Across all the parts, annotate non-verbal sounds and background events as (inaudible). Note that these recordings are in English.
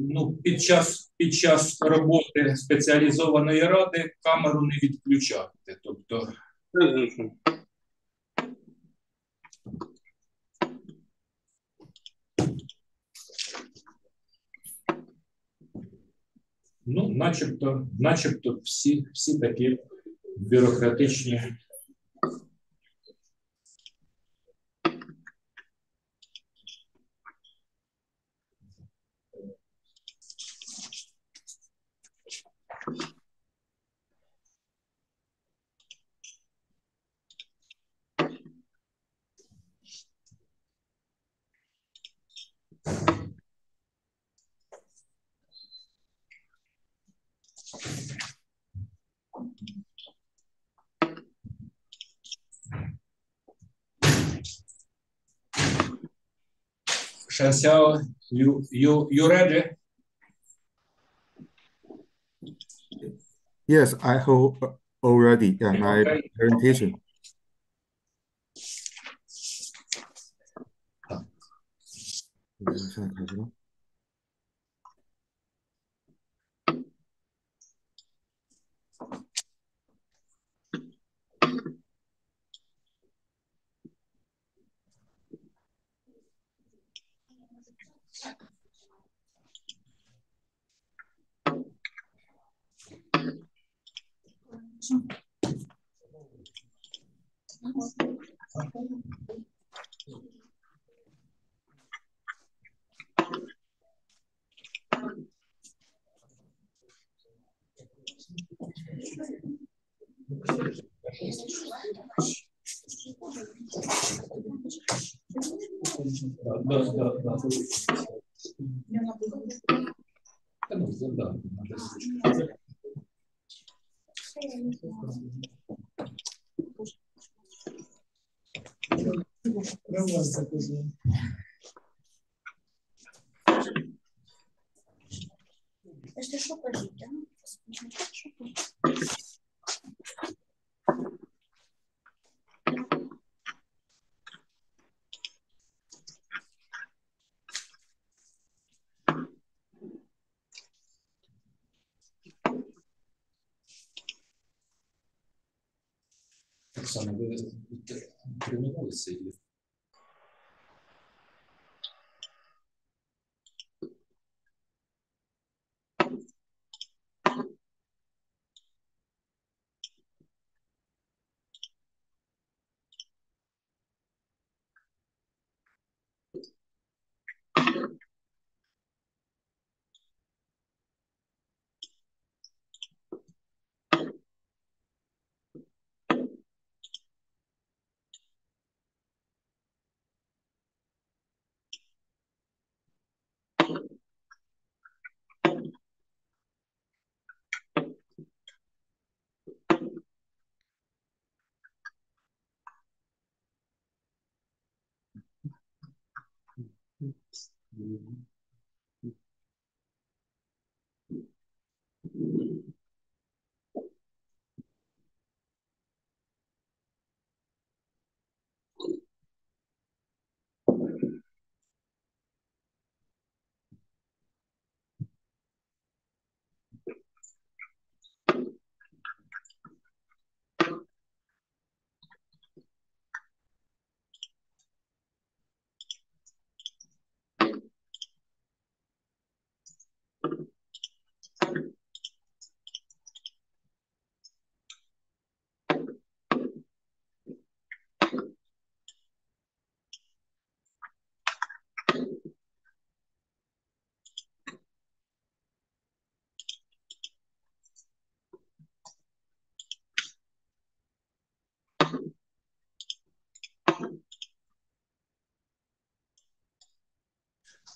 ну, під час під час роботи спеціалізованої ради камеру не відключати. Тобто, ну, начебто, начебто всі, всі такі бюрократичні. Shansel, you you you ready? Yes, I have already yeah, my Okay. presentation. 네, Все. Да, да, да. Я Да, да, да. Я вас запишу. Если что, пожить, да? Посмотрим, что Оксана, ви тренувалися? і- you.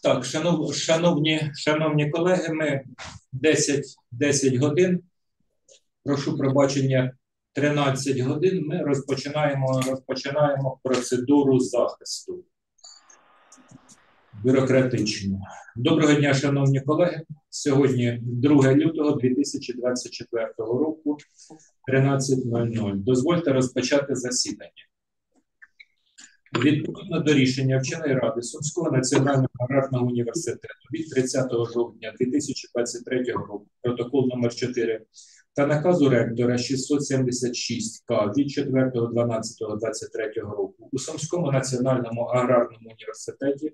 Так, шанов, шановні, шановні колеги, ми 10, 10 годин. Прошу пробачення, 13 годин. Ми розпочинаємо, розпочинаємо процедуру захисту бюрократичну. Доброго дня, шановні колеги. Сьогодні 2 лютого 2024 року, 13.00. Дозвольте розпочати засідання. Відповідно до рішення вченої ради Сумського національного аграрного університету від 30 жовтня 2023 року, протокол номер 4 та наказу ректора 676К від 4.12.23 року у Сумському національному аграрному університеті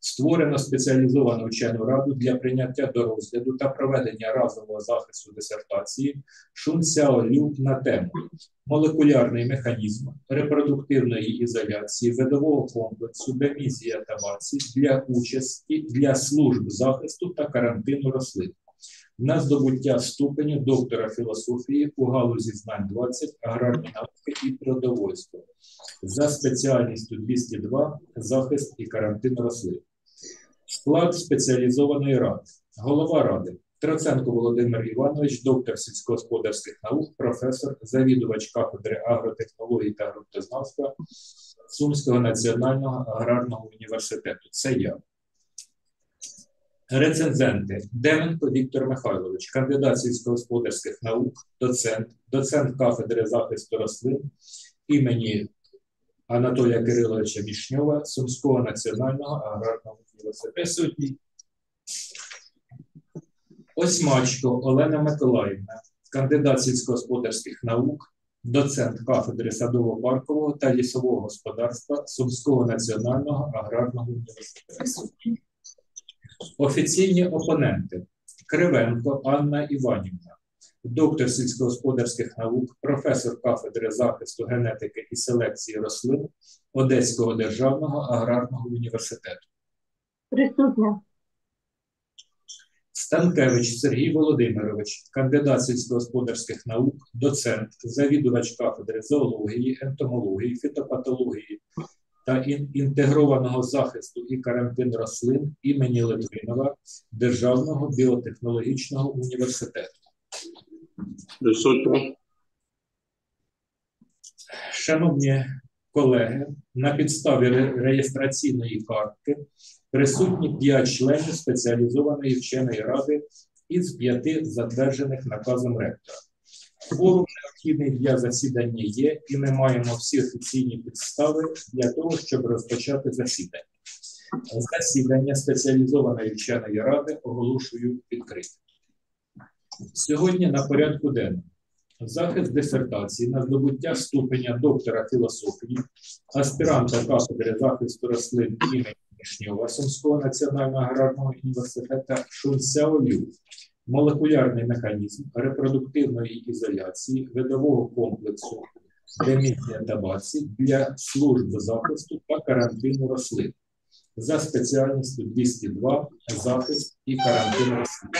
створено спеціалізовану вчену раду для прийняття до розгляду та проведення разового захисту дисертації Шун Сяо на тему молекулярний механізм репродуктивної ізоляції видового комплексу Бемізія та Баці для участі для служб захисту та карантину рослин на здобуття ступеню доктора філософії у галузі знань 20 аграрні науки і продовольство за спеціальністю 202 захист і карантин рослин. Склад спеціалізованої ради. Голова ради Троценко Володимир Іванович, доктор сільськогосподарських наук, професор, завідувач кафедри агротехнологій та ґрунтознавства Сумського національного аграрного університету. Це я. Рецензенти Деменко Віктор Михайлович, кандидат сільськогосподарських наук, доцент, доцент кафедри захисту рослин імені Анатолія Кириловича Вішньова Сумського національного аграрного університету. Осьмачко Олена Миколаївна, кандидат сільськогосподарських наук, доцент кафедри садово-паркового та лісового господарства Сумського національного аграрного університету. Офіційні опоненти Кривенко Анна Іванівна, доктор сільськогосподарських наук, професор кафедри захисту генетики і селекції рослин Одеського державного аграрного університету. Присутня. Станкевич Сергій Володимирович, кандидат сільськогосподарських наук, доцент, завідувач кафедри зоології, ентомології, фітопатології та інтегрованого захисту і карантин рослин імені Литвинова Державного біотехнологічного університету. Присутня. Шановні колеги, на підставі реєстраційної картки присутні 5 членів спеціалізованої вченої ради із 5 затверджених наказом ректора. Форум необхідний для засідання є, і ми маємо всі офіційні підстави для того, щоб розпочати засідання. Засідання спеціалізованої вченої ради оголошую відкритим. Сьогодні на порядку денному захист дисертації на здобуття ступеня доктора філософії, аспіранта кафедри захисту рослин імені Мішньова Сумського національного аграрного університету Шунсяо Лю, молекулярний механізм репродуктивної ізоляції видового комплексу демісія табаці для служб захисту та карантину рослин за спеціальністю 202 захист і карантин рослин.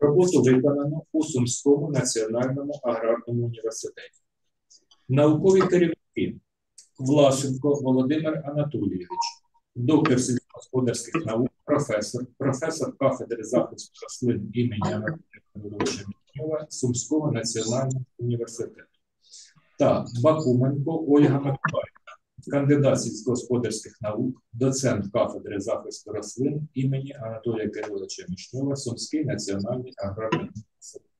Роботу виконано у Сумському національному аграрному університеті. Наукові керівники Власенко Володимир Анатолійович, доктор сільськогосподарських наук, професор, професор кафедри захисту рослин імені Анатолія Міхнєва Сумського національного університету та Бакуменко Ольга Миколаївна, кандидат сільськогосподарських наук, доцент кафедри захисту рослин імені Анатолія Кириловича Мішньова, Сумський національний аграрний університет.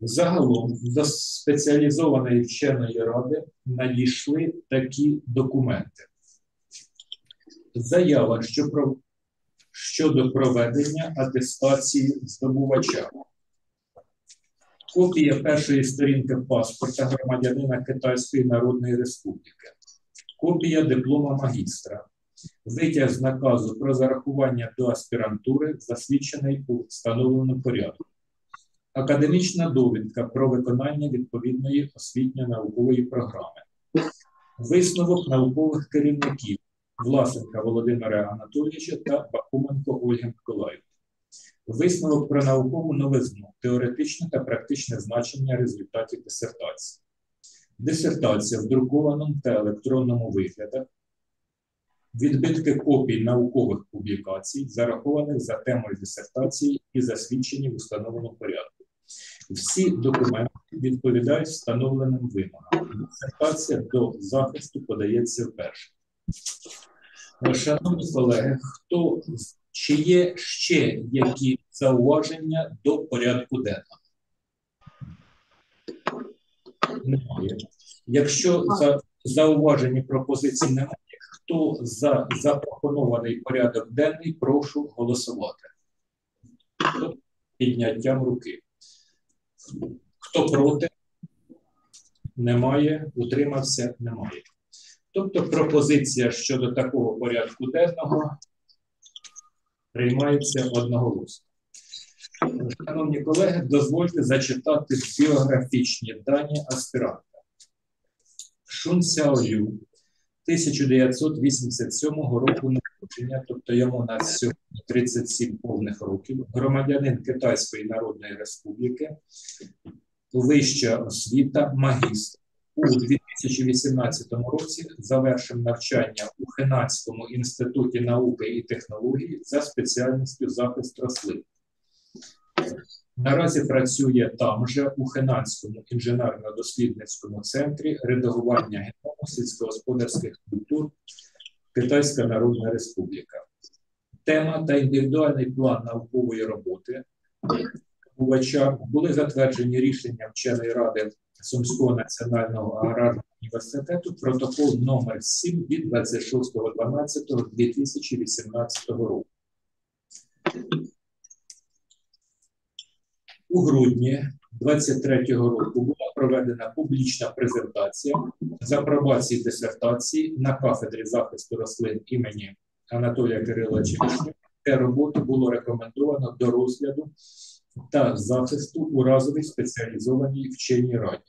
Загалом до спеціалізованої вченої ради надійшли такі документи. Заява щодо проведення атестації здобувача. Копія першої сторінки паспорта громадянина Китайської Народної Республіки, копія диплома магістра, витяг з наказу про зарахування до аспірантури, засвідчений у встановленому порядку, академічна довідка про виконання відповідної освітньо-наукової програми, висновок наукових керівників Власенка Володимира Анатолійовича та Бакуменко Ольги Миколаївни. Висновок про наукову новизну, теоретичне та практичне значення результатів дисертації. Дисертація в друкованому та електронному виглядах. Відбитки копій наукових публікацій, зарахованих за темою дисертації і засвідчені в установленому порядку. Всі документи відповідають встановленим вимогам. Дисертація до захисту подається вперше. Шановні колеги, хто чи є ще які зауваження до порядку денного? Немає. Якщо за Зауважені пропозиції немає. Хто за запропонований порядок денний, прошу голосувати. Підняттям руки. Хто проти? Немає. Утримався? Немає. Тобто пропозиція щодо такого порядку денного приймається одноголосно. Шановні колеги, дозвольте зачитати біографічні дані аспіранта. Шун Сяолю 1987 року народження, тобто йому на сьогодні 37 повних років, громадянин Китайської Народної Республіки, вища освіта, магістр. У 2018 році завершив навчання у Хенацькому інституті науки і технологій за спеціальністю захист рослин. Наразі працює там же у Хенанському інженерно-дослідницькому центрі редагування геному сільськогосподарських культур Китайська Народна Республіка. Тема та індивідуальний план наукової роботи Бувача були затверджені рішення вченої ради Сумського національного аграрного університету протокол номер 7 від 26.12.2018 року. У грудні 23-го року була проведена публічна презентація з апробації дисертації на кафедрі захисту рослин імені Анатолія Кириловича Вишня, де роботу було рекомендовано до розгляду та захисту у разовій спеціалізованій вченій раді.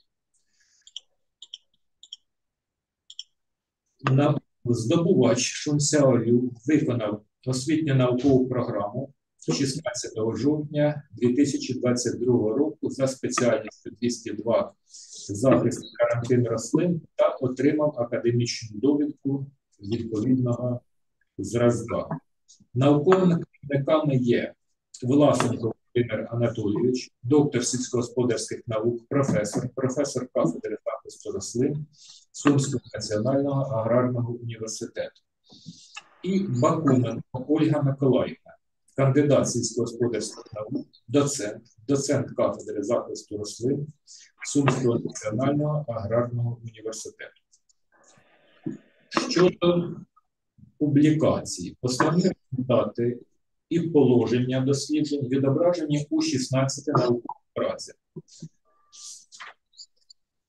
Здобувач Шунсяолю виконав освітньо-наукову програму 16 жовтня 2022 року за спеціальністю 202 захист карантин рослин та отримав академічну довідку відповідного зразка. Науковими керівниками є Власенко Володимир Анатолійович, доктор сільськогосподарських наук, професор, професор кафедри захисту рослин Сумського національного аграрного університету і Бакуменко Ольга Миколаївна, кандидат сільськогосподарських наук, доцент, доцент кафедри захисту рослин Сумського національного аграрного університету. Щодо публікації, основні результати і положення досліджень відображені у 16 наукових працях.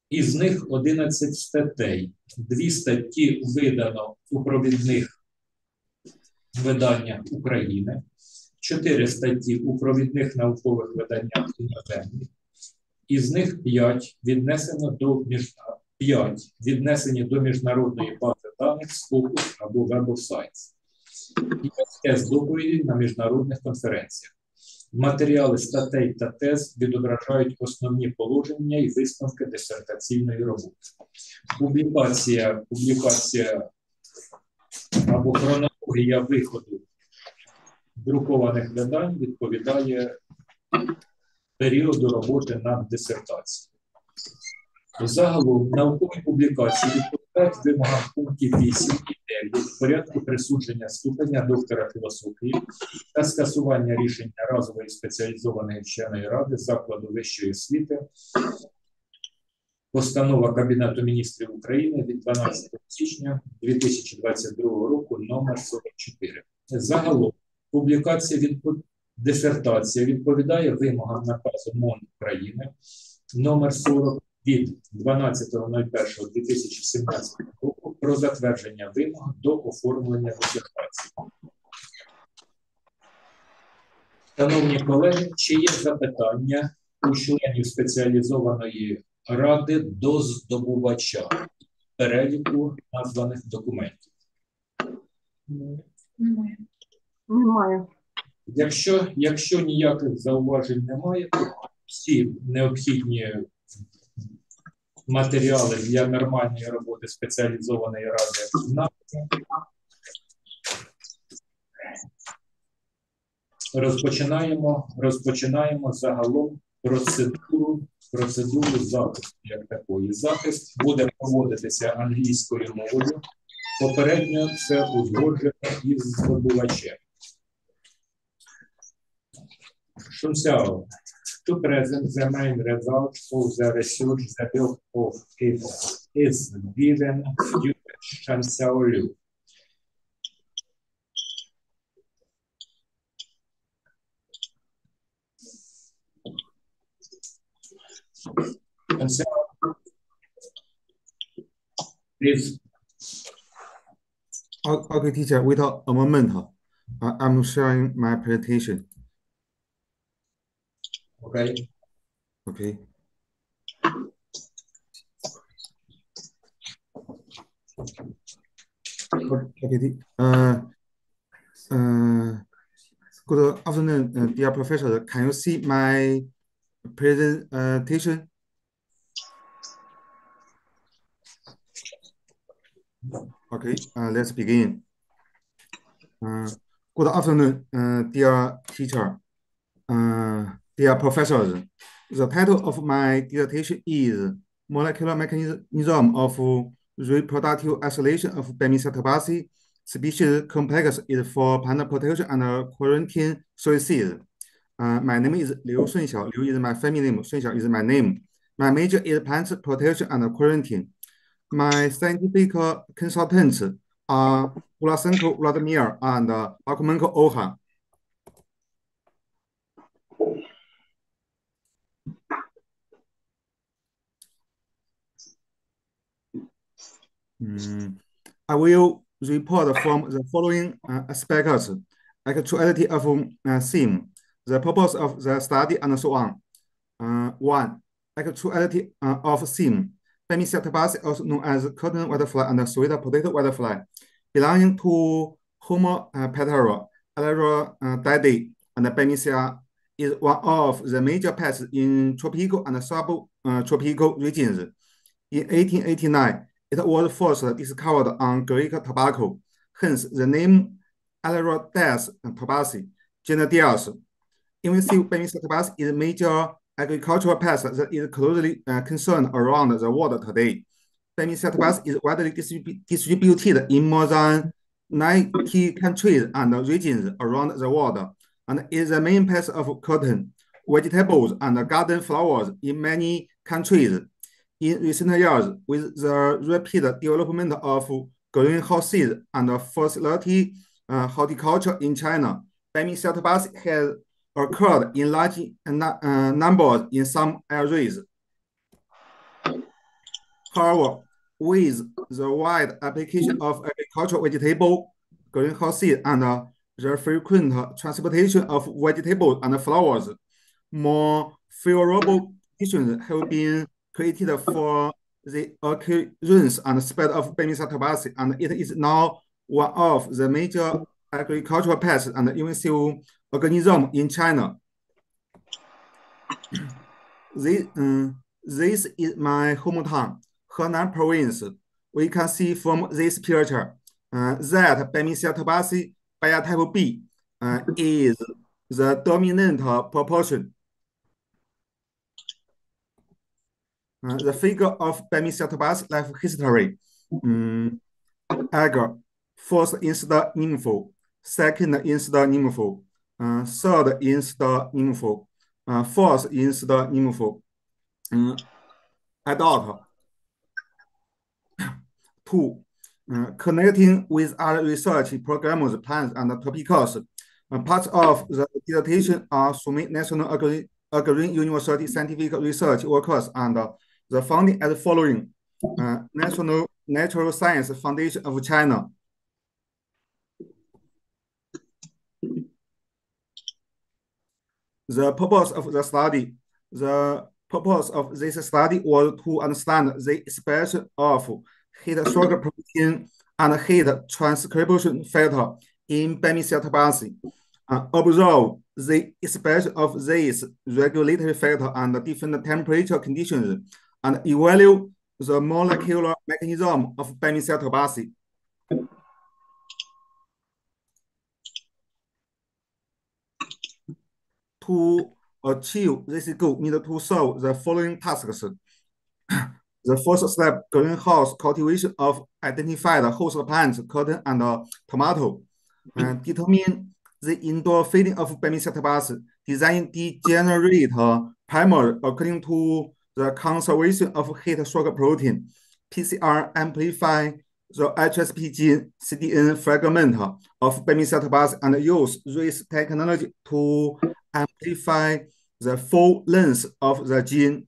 Із них 11 статей. Дві статті видано у провідних виданнях України, чотири статті у провідних наукових виданнях іноземних, із них 5 віднесено до між... 5 віднесені до міжнародної бази даних Scopus або Web of. І тез доповіді на міжнародних конференціях. Матеріали статей та тез відображають основні положення і висновки дисертаційної роботи. Публікація, публікація або хронологія виходу друкованих видань відповідає періоду роботи над дисертацією. Загалом наукові публікації відповідають вимогам пунктів 8 і 9 в порядку присудження ступеня доктора філософії та скасування рішення разової спеціалізованої вченої ради закладу вищої освіти. Постанова Кабінету міністрів України від 12 січня 2022 року номер 44. Загалом публікація від дисертація відповідає вимогам наказу МОН України номер 40 від 12.01.2017 року про затвердження вимог до оформлення дисертації. Шановні колеги, чи є запитання у членів спеціалізованої ради до здобувача переліку названих документів? Немає. Немає. Якщо, якщо ніяких зауважень немає, то всі необхідні матеріали для нормальної роботи спеціалізованої ради надані. Розпочинаємо, розпочинаємо загалом процедуру, процедуру захисту як такої. Захист буде проводитися англійською мовою. Попередньо це узгоджено із здобувачем. Шунсяо, to present the main results of the research the build of its is given Shunxiao Liu. Shan Xiao, Please, Okay, teacher, without a moment. I'm sharing my presentation. Okay. Okay. Okay, the- uh, uh, good afternoon, uh, dear professor. Can you see my presentation? Okay, uh, let's begin. Uh, good afternoon, uh, dear teacher, uh, dear professors. The title of my dissertation is Molecular Mechanism of Reproductive Isolation of Bemisia Species Complex is for plant protection and quarantine sources. Uh, my name is Liu Shunxiao. Liu is my family name. Shunxiao is my name. My major is plant protection and quarantine. My scientific consultants are Vlasenko Vladimir and Bakumenko Oha. Mm, I will report from the following uh, aspects: actuality of uh, theme, the purpose of the study, and so on. Uh, one, actuality uh, of theme. Bemisia tabaci, also known as cotton whitefly and sweet potato whitefly, belonging to Homo uh, patera, Aleyrodidae, and Bemisia is one of the major pests in tropical and subtropical tropical regions. In 1889, it was first discovered on Greek tobacco, hence the name Aleyrodidae tabaci, Gennadius. Invasive Bemisia tabaci is a major agricultural pest that is closely uh, concerned around the world today. Bemisia tabaci is widely distribu distributed in more than 90 countries and regions around the world, and is the main pest of cotton, vegetables, and garden flowers in many countries. In recent years, with the rapid development of greenhouses and facility uh, horticulture in China, Bemisia tabaci has occurred in large uh, numbers in some areas. However, with the wide application of agricultural vegetable greenhouses and uh, the frequent transportation of vegetables and flowers, more favorable conditions have been created for the occurrence and spread of tabaci, and it is now one of the major agricultural pests and invasive organism in China. this, um, this is my hometown, Henan province. We can see from this picture uh, that Bemisia tabaci biotype B uh, is the dominant proportion. Uh, the figure of Bemisia tabaci life history. Um, agar, first instar info, second instar info, uh, third instar info, uh, fourth instar info, um, adult. Two, uh, connecting with other research programs, plans, and topics. Uh, parts of the dissertation are Sumy National Agrarian University Scientific Research Workers and uh, the funding as following. Uh, National Natural Science Foundation of China. The purpose of the study, the purpose of this study was to understand the expression of heat shock protein and heat transcription factor in Bemisia tabaci. Uh, observe the expression of this regulatory factor under different temperature conditions and evaluate the molecular mechanism of Bemisia tabaci. To achieve this goal, need to solve the following tasks. (coughs) The first step, greenhouse cultivation of identified host plants, cotton and uh, tomato. Uh, determine the indoor feeding of Bemisia tabaci. Design degenerate primer according to the conservation of heat shock protein. PCR amplify the HSP gene CDN fragment of Bemisia tabaci and use this technology to amplify the full length of the gene.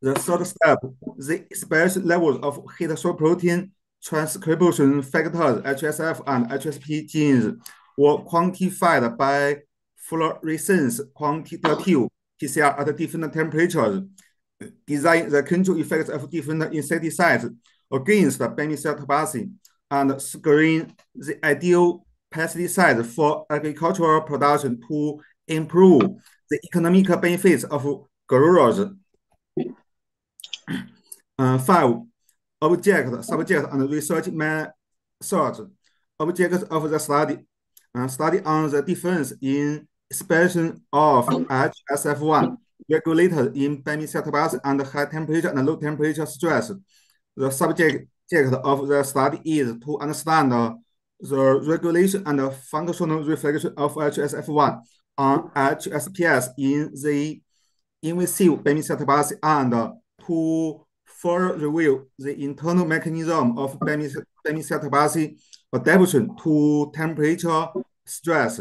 The third step, the expression levels of heat shock protein transcription factors HSF and HSP genes were quantified by fluorescence quantitative PCR at different temperatures, design the control effects of different insecticides against the Bemisia tabaci and screen the ideal pesticides for agricultural production to improve the economic benefits of growers. Uh, five, object, subject, and research methods. Objects of the study. Uh, study on the difference in expression of HSF1 regulated in Bemisia tabaci and high temperature and low temperature stress. The subject of the study is to understand the regulation and the functional reflection of HSF1 on HSPS in the invasive Bemisia tabaci and to further review the internal mechanism of bemicitabase adaptation to temperature stress.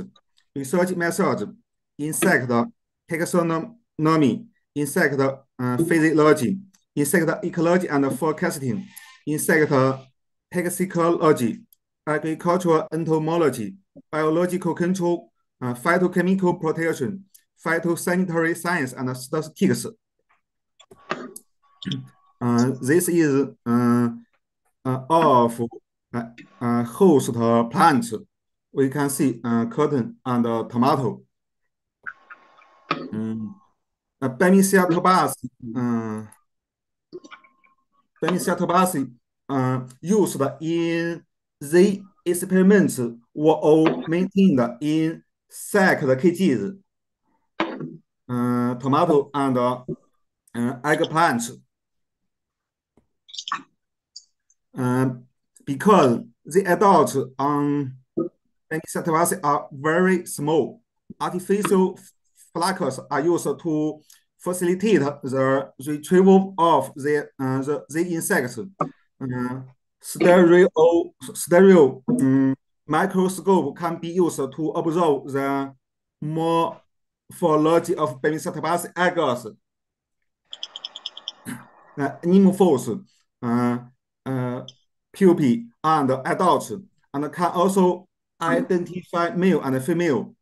Research methods, insect taxonomy, insect uh, physiology, insect ecology and forecasting, insect toxicology, agricultural entomology, biological control, uh, phytochemical protection, phytosanitary science, and statistics. Uh, this is uh, uh, of uh, uh, host plants. We can see uh, cotton and uh, tomato. Um, uh, Bemisia tabaci, uh, Bemisia tabaci uh, used in the experiments were all maintained in sacked cages, uh, tomato and uh, uh, eggplant. Um, because the adults on Bemisia tabaci are very small, artificial flocks are used to facilitate the retrieval of the uh, the, the insects. Uh, stereo stereo um, microscope can be used to observe the morphology of Bemisia tabaci eggs, uh, nymphos, uh, uh, pupae, and adults, and can also identify male and female.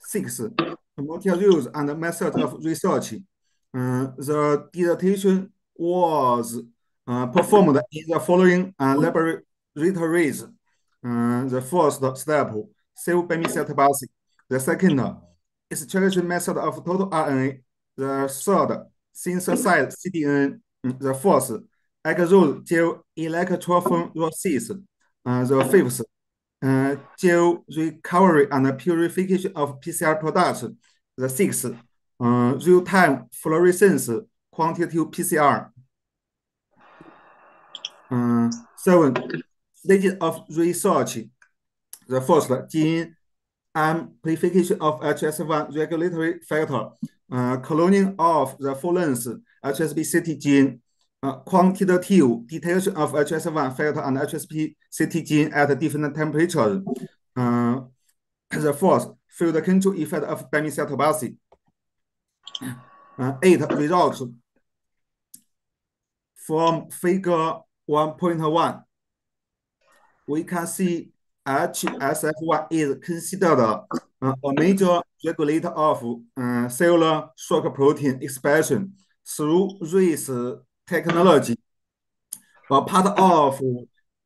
Six, materials and method of research. Uh, the dissertation was uh, performed in the following uh, laboratories. Uh, the first step, cell Bemisia tabaci. The second, extraction method of total RNA. The third, synthesized CDN. The fourth, agarose gel electrophoresis. Uh, the fifth, uh, gel recovery and purification of PCR products. The sixth, uh, real-time fluorescence quantitative PCR. Uh, seven, stages of research. The first, gene amplification of HS1 regulatory factor, uh, cloning of the full-length HSP-CT gene, uh, quantitative detection of HS1 factor and HSP-CT gene at different temperatures. Uh, the fourth, field control effect of Bemisia tabaci. Uh, eight, results from figure 1.1. We can see HSF1 is considered uh, a major regulator of uh, cellular shock protein expression through this technology. A part of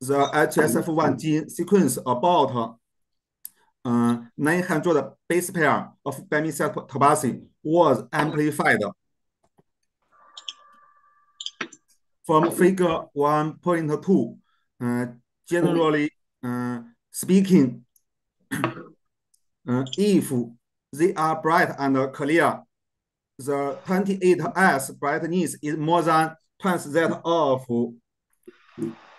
the HSF1 gene sequence about uh, 900 base pair of Bemisia tabaci was amplified. From figure 1.2, uh, generally uh, speaking, uh, if they are bright and clear, the 28S brightness is more than twice that of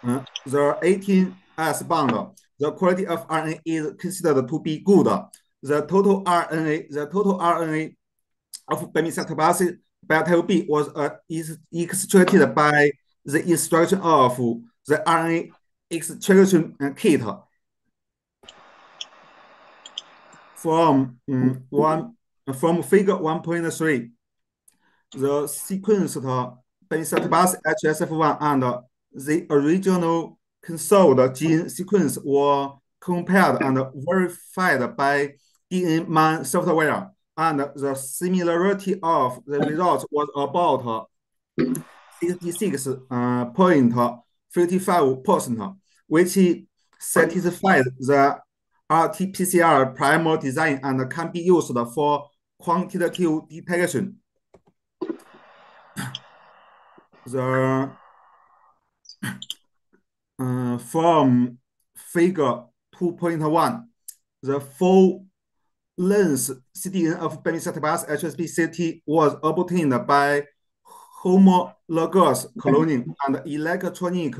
uh, the 18S bond. The quality of RNA is considered to be good. The total RNA, the total RNA of Bemisia tabaci beta B was uh, is extracted by the instruction of the RNA extraction uh, kit from um, one from figure 1.3. The sequenced benzene bus HSF1 and the original consoled gene sequence were compared and verified by DNAMan software, and the similarity of the results was about 66.55%, uh, which satisfies the RT-PCR primer design and can be used for quantitative detection. The uh, from figure 2.1, the full length CDN of Bemisia tabaci HSPCT was obtained by homologous cloning and electronic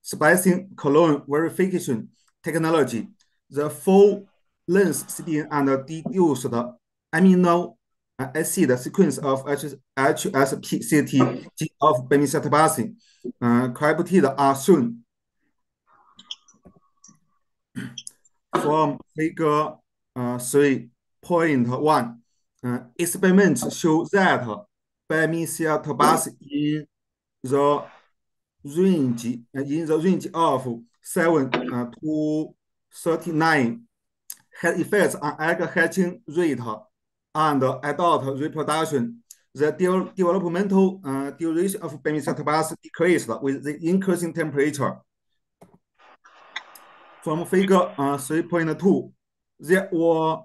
splicing clone verification technology. The full length CDN and deduced amino acid sequence of HSPCT of Bemisia tabaci uh, corrupted are shown from figure uh, 3.1. Uh, experiments show that Bemisia tabaci in the range in the range of 7 uh, to 39 had effects on egg hatching rate and adult reproduction. The de developmental uh, duration of Bemisia tabaci decreased with the increasing temperature. From figure uh, 3.2, there were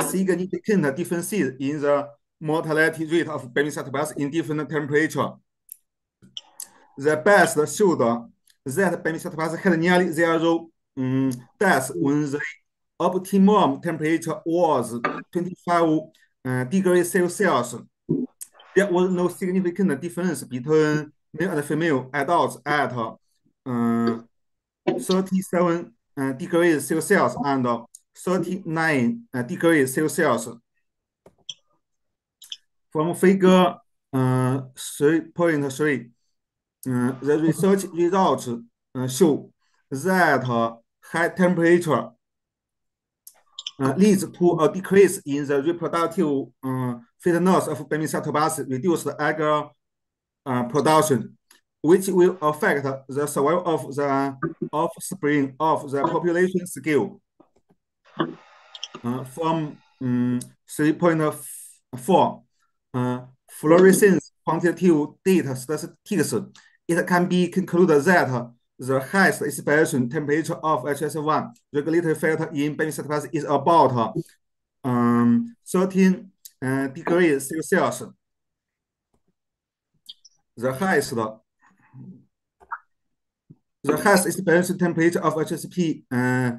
significant differences in the mortality rate of Bemisia tabaci in different temperature. The best showed that Bemisia tabaci had nearly zero um, deaths when the optimum temperature was 25 uh, degrees Celsius. There was no significant difference between male and female adults at uh, 37 uh, degrees Celsius and 39 uh, degrees Celsius. From figure uh, 3.3, uh, the research results uh, show that high temperature uh, leads to a decrease in the reproductive uh, fitness of Bemisia tabaci, reduced egg uh, production, which will affect the survival of the offspring of the population scale. Uh, from um, 3.4, uh, fluorescence quantitative data statistics, it can be concluded that the highest expression temperature of HS1 regulatory factor in Bemisia tabaci is about um, 13 uh, degrees Celsius. The highest the highest expression temperature of HSP uh,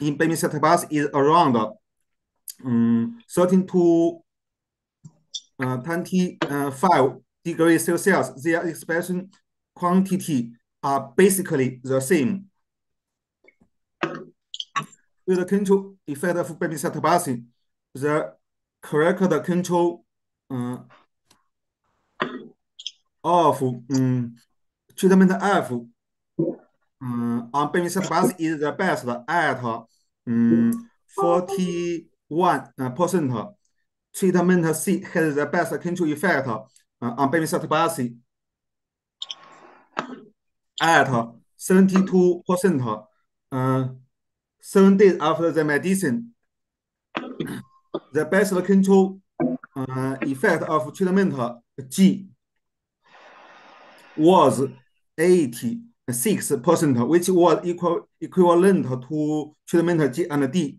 in Bemisia tabaci is around um, 13 to uh, 25 degrees Celsius. Their expression quantity are basically the same. With the control effect of Bemisia tabaci, the correct control uh, of um, treatment F um, on Bemisia tabaci is the best at um, 41 uh, percent. Treatment C has the best control effect uh, on Bemisia tabaci at 72%, uh, seven days after the medicine. The best control uh, effect of treatment G was 86%, which was equal, equivalent to treatment G and D.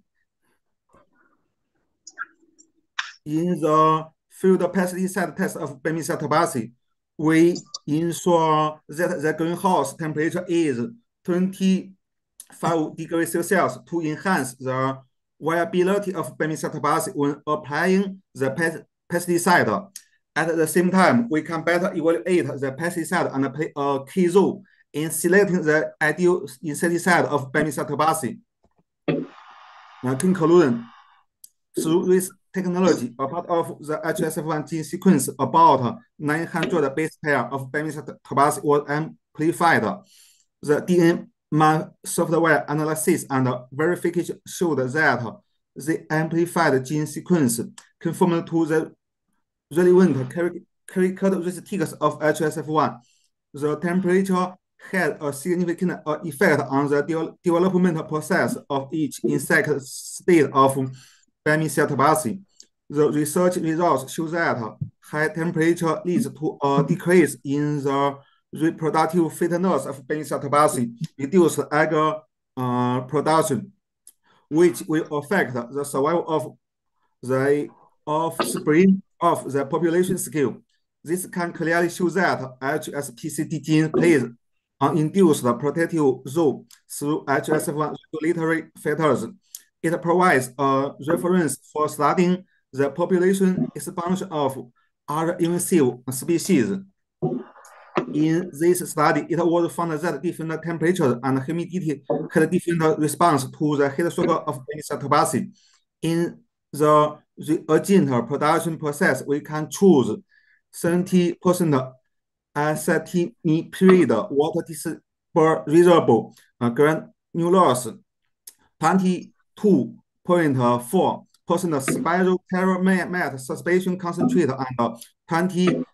In the field pesticide test of Bemisia tabaci, we ensure that the greenhouse temperature is 25 degrees Celsius to enhance the viability of Bemisia tabaci when applying the pesticide. At the same time, we can better evaluate the pesticide and play a key role in selecting the ideal insecticide of Bemisia tabaci. Uh, conclusion. Through this technology, a part of the HSF1 gene sequence about 900 base pair of tobacco was amplified. The DNA software analysis and verification showed that the amplified gene sequence conformed to the relevant characteristics of HSF1. The temperature had a significant uh, effect on the de developmental process of each insect state of Bemisia tabaci. The research results show that high temperature leads to a decrease in the reproductive fitness of Bemisia tabaci, reduce egg uh, production, which will affect the survival of the offspring of the population scale. This can clearly show that HSP60 gene plays an induced protective role through HSF1 regulatory factors. It provides a reference for studying the population expansion of other invasive species. In this study, it was found that different temperatures and humidity had different response to the heat shock of Bemisia In the reagent production process, we can choose 70% acetamiprid water dispersible uh, granules, 22.4% spiral mat suspension concentrate, and 20%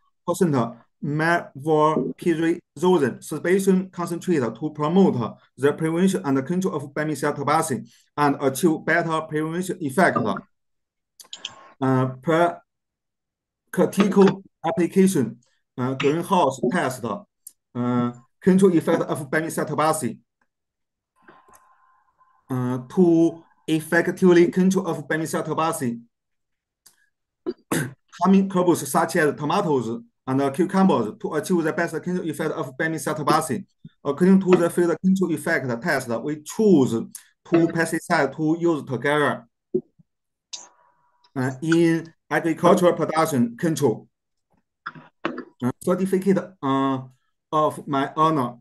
mevropyrazole suspension concentrate to promote the prevention and control of tabaci and achieve better prevention effect. Uh, practical application uh, greenhouse test uh, control effect of tabaci uh, to effectively control of Bemisia. Coming crops such as tomatoes and cucumbers to achieve the best control effect of Bemisia. According to the field control effect test, we choose two pesticides to use together uh, in agricultural production control certificate uh, of my honor.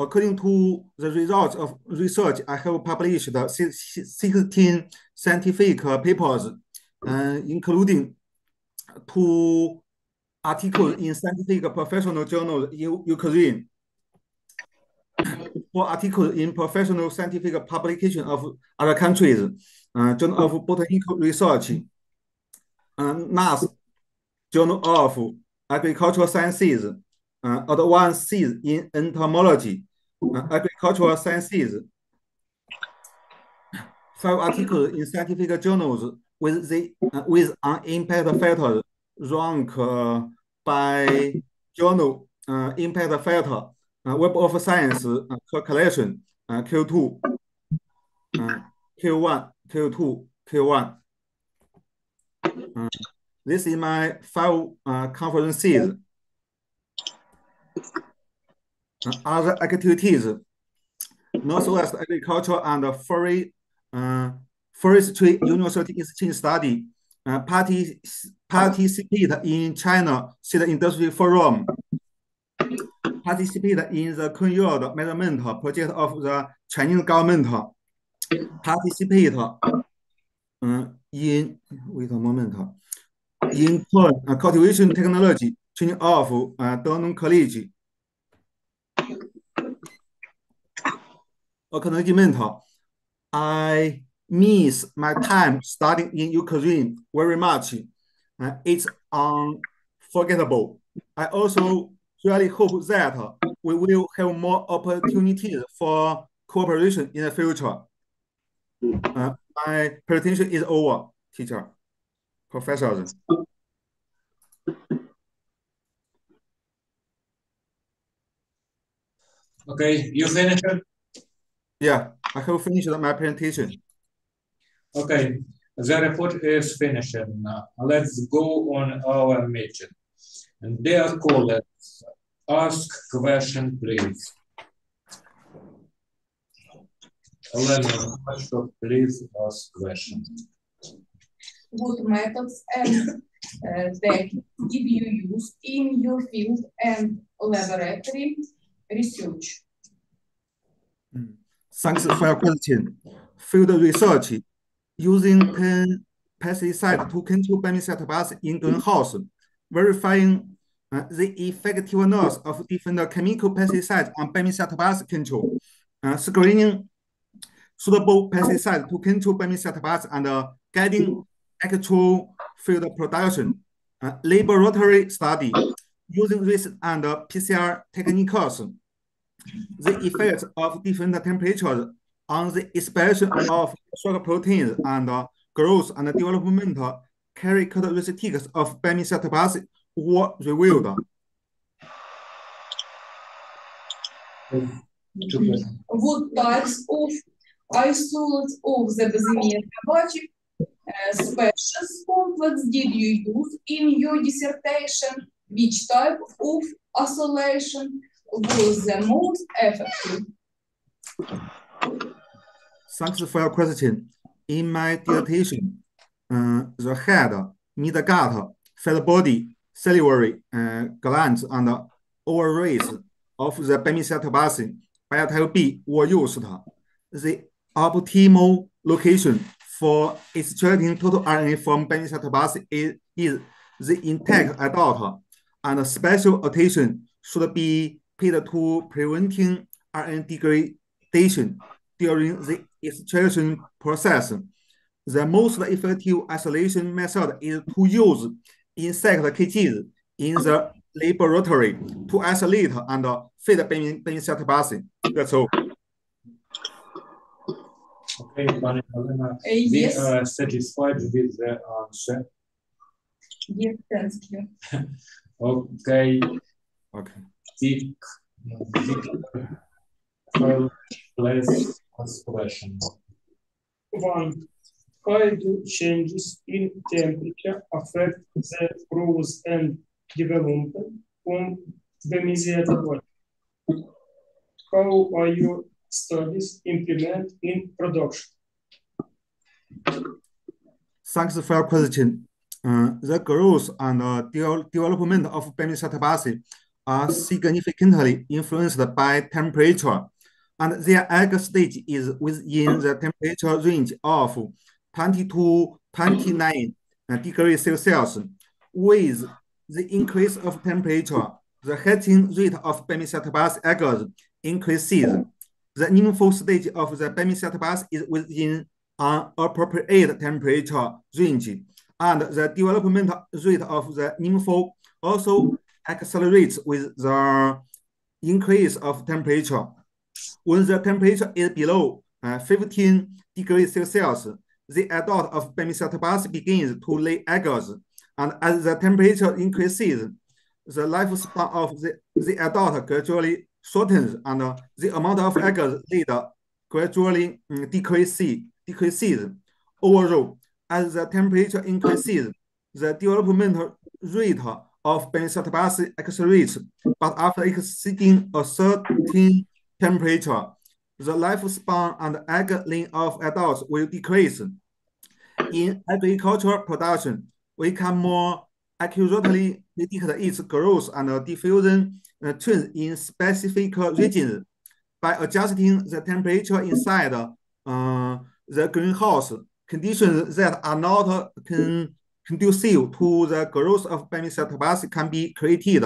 According to the results of research, I have published 16 scientific papers, uh, including two articles in scientific professional journals in Ukraine, four articles in professional scientific publication of other countries, uh, Journal of Botanical Research, um, NAS, Journal of Agricultural Sciences, uh, Advances in Entomology, uh, Agricultural Sciences, five articles in scientific journals with the uh, with an impact factor rank uh, by journal uh, impact factor, uh, Web of Science uh, collection, uh, Q2, uh, Q1, Q2, Q1. Uh, this is my five uh, conferences. Uh, other activities, Northwest Agriculture and uh, Forestry University Exchange Study, uh, participate in China Seed Industry Forum, participate in the Kunyod Measurement Project of the Chinese government, participate uh, in wait a moment in uh, cultivation technology training of uh, College acknowledgement I miss my time studying in Ukraine very much. Uh, it's unforgettable. I also really hope that we will have more opportunities for cooperation in the future. Uh, my presentation is over, teacher, professors. Okay, you finished? Yeah, I have finished my presentation. Okay, the report is finished. Now. Let's go on our mission. And dear colleagues, ask question, please. Elena, please ask questions. What methods and uh, that did you use in your field and laboratory research? Thanks for your question. field research using 10 pesticides to control Bemisia tabaci in greenhouse, verifying uh, the effectiveness of different chemical pesticides on Bemisia tabaci control, uh, screening suitable pesticides to control Bemisia tabaci and uh, guiding actual field production, uh, laboratory study using risk and uh, PCR techniques, the effects of different temperatures on the expression of sugar proteins and uh, growth and development characteristics of Bemisia tabaci were revealed. What types of isolates of the Bemisia tabaci uh, species complex did you use in your dissertation? Which type of isolation was the most effective? Thanks for your question. In my dissertation, uh, the head, mid-gut, fat body, salivary uh, glands, and ovaries of the Bemisia tabaci biotype B. Were used. The optimal location for extracting total RNA from Bemisia tabaci is, is the intact adult, and special attention should be paid to preventing RNA degradation during the extraction process. The most effective isolation method is to use insect cages in the laboratory to isolate and feed the bean. That's all. Okay, Maria Helena, uh, yes. we are uh, satisfied with the answer. Yes, thank you. (laughs) okay. Okay. Well, let's question. One, how do changes in temperature affect the growth and development of the mesothelioma? How are your studies implemented in production? Thanks for your question. Uh, the growth and uh, de- development of Bemisia tabaci are significantly influenced by temperature, and their egg stage is within the temperature range of 20 to 29 uh, degrees Celsius. With the increase of temperature, the hatching rate of Bemisia tabaci eggs increases. The nympho stage of the Bemisia tabaci is within an appropriate temperature range, and the development rate of the nympho also accelerates with the increase of temperature. When the temperature is below uh, 15 degrees Celsius, the adult of Bemisia tabaci begins to lay eggs, and as the temperature increases, the lifespan of the, the adult gradually shortens, and uh, the amount of eggs laid gradually mm, decreases. decreases. Overall, as the temperature increases, the development rate of Bemisia tabaci accelerates, but after exceeding a certain temperature, the lifespan and egg length of adults will decrease. In agricultural production, we can more accurately predict its growth and diffusion trends in specific regions by adjusting the temperature inside uh, the greenhouse. Conditions that are not con conducive to the growth of Bemisia tabaci can be created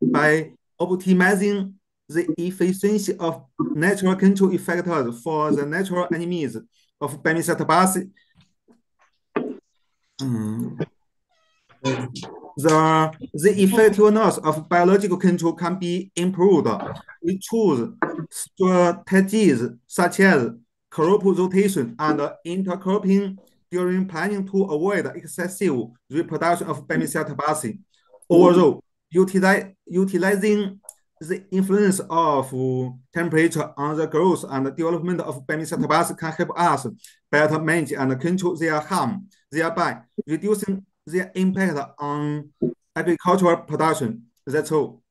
by optimizing the efficiency of natural control factors for the natural enemies of Bemisia tabaci. Mm. The, the effectiveness of biological control can be improved. We choose strategies such as crop rotation and intercropping during planning to avoid excessive reproduction of Bemisia tabaci. Overall, mm-hmm. utilize, utilizing the influence of temperature on the growth and development of Bemisia tabaci can help us better manage and control their harm, thereby reducing their impact on agricultural production. That's all.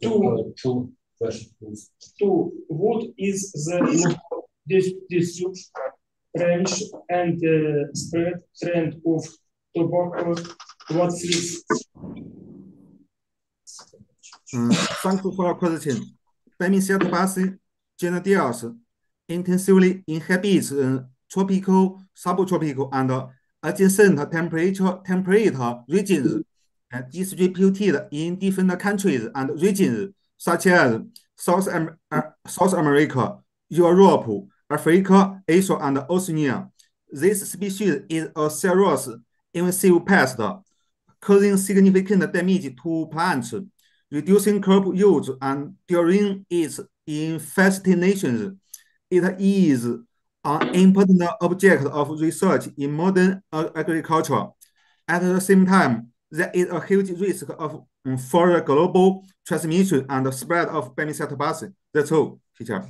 Two, Two question, please. two, what is the dis- distribution, range, and uh, spread trend of tobacco? What Uh, thank you for your question. Bemicitabacin genidials intensively inhabits uh, tropical, subtropical, and adjacent temperature temperate regions uh, distributed in different countries and regions such as South, Am uh, South America, Europe, Africa, Asia, and Oceania. This species is a serious invasive pest, causing significant damage to plants, reducing crop yields, and during its infestations, it is an important object of research in modern agriculture. At the same time, there is a huge risk of um, further global transmission and spread of Bemisia tabaci. That's all, teacher.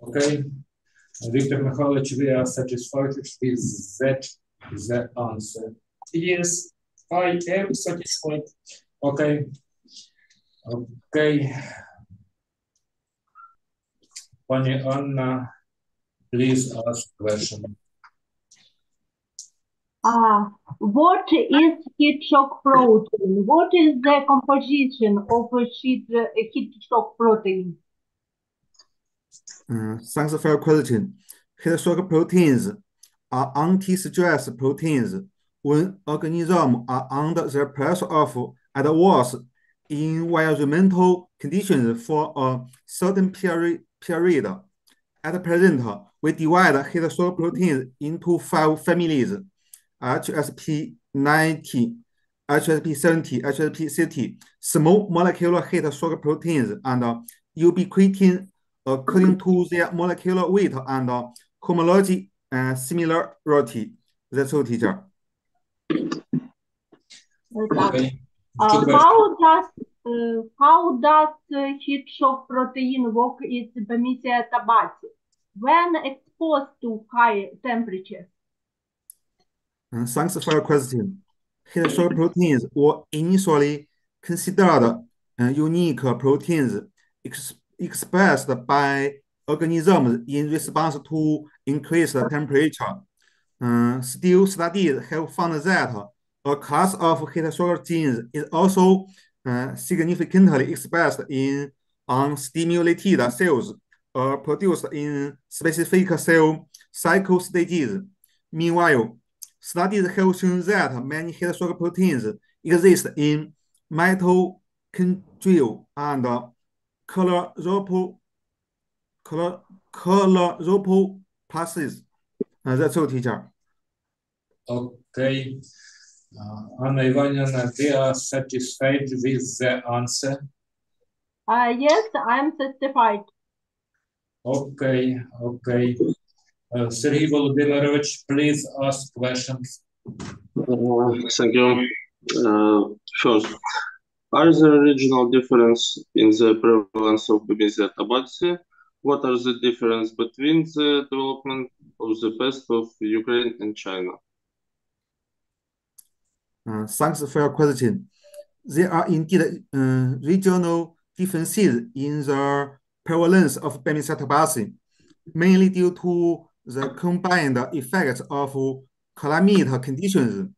Okay. Victor Mikhailovich, we are satisfied with that, that answer. Yes, I am satisfied. Okay. Okay. Pani Anna, please ask question. Uh, what is heat shock protein? What is the composition of a heat, uh, heat shock protein? Thanks for your question. Heat shock proteins are anti-stress proteins when organisms are under the pressure of adverse environmental conditions for a certain period. period. At present, we divide heat shock proteins into five families. HSP90, HSP70, HSP60, small molecular heat shock proteins, and ubiquitin according to their molecular weight and homology and similarity. That's all, teacher. Okay. Uh, how does uh, how does uh, heat shock protein work in Bemisia tabaci when exposed to high temperatures? Uh, thanks for your question. Heat shock proteins were initially considered uh, unique proteins ex expressed by organisms in response to increased temperature. Uh, still, studies have found that a class of heat shock genes is also uh, significantly expressed in unstimulated cells or produced in specific cell cycle stages. Meanwhile, Studies have shown that many heat shock proteins exist in mitochondrial and chlorophyll chloroplasties. Uh, that's all, teacher. Okay. Uh, Anna Ivanina, we are satisfied with the answer. Uh, yes, I am satisfied. Okay, okay. Uh, Sergey Volodymyrovich, please ask questions. Uh, thank you. Uh, first, are there regional difference in the prevalence of Bemisia tabaci? What are the difference between the development of the pest of Ukraine and China? Uh, thanks for your question. There are indeed uh, regional differences in the prevalence of Bemisia tabaci, mainly due to the combined effects of climate conditions,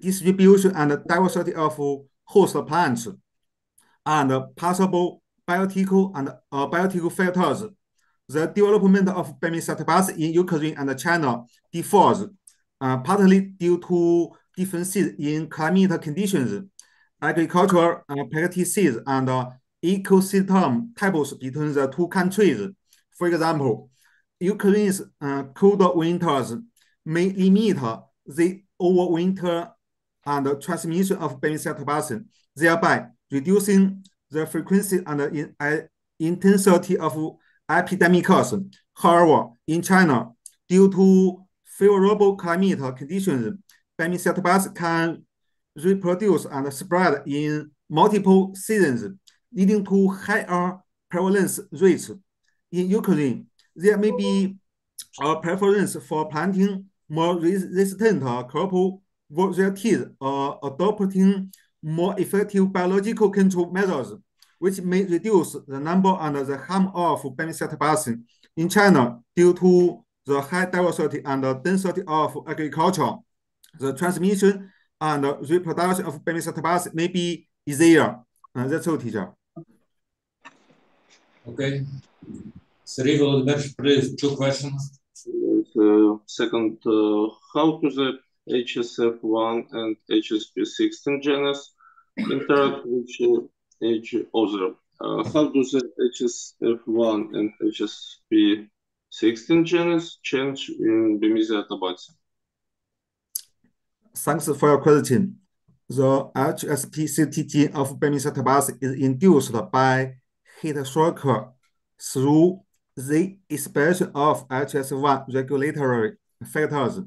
distribution and diversity of host plants, and possible biotical and uh, biotical factors. The development of Bemisia tabaci in Ukraine and China differs, uh, partly due to differences in climate conditions, agricultural uh, practices, and uh, ecosystem types between the two countries. For example, Ukraine's uh, cold winters may limit the overwinter and transmission of Bemisia tabaci, thereby reducing the frequency and in, uh, intensity of epidemics. However, in China, due to favorable climate conditions, Bemisia tabaci can reproduce and spread in multiple seasons, leading to higher prevalence rates. In Ukraine, there may be a preference for planting more resistant crop their teeth are uh, adopting more effective biological control measures, which may reduce the number and the harm of benefit in China due to the high diversity and density of agriculture. The transmission and reproduction of benefit may be easier. Uh, that's all, teacher. Okay. Sergey Vladimirovich, please, two questions. Uh, second, uh, how to the HSF1 and HSP16 genes interact with each other? Uh, how do the HSF1 and HSP16 genes change in Bemisia? Thanks for your question. The HSP60 gene of Bemisia is induced by heat shock through the expression of HS1 regulatory factors.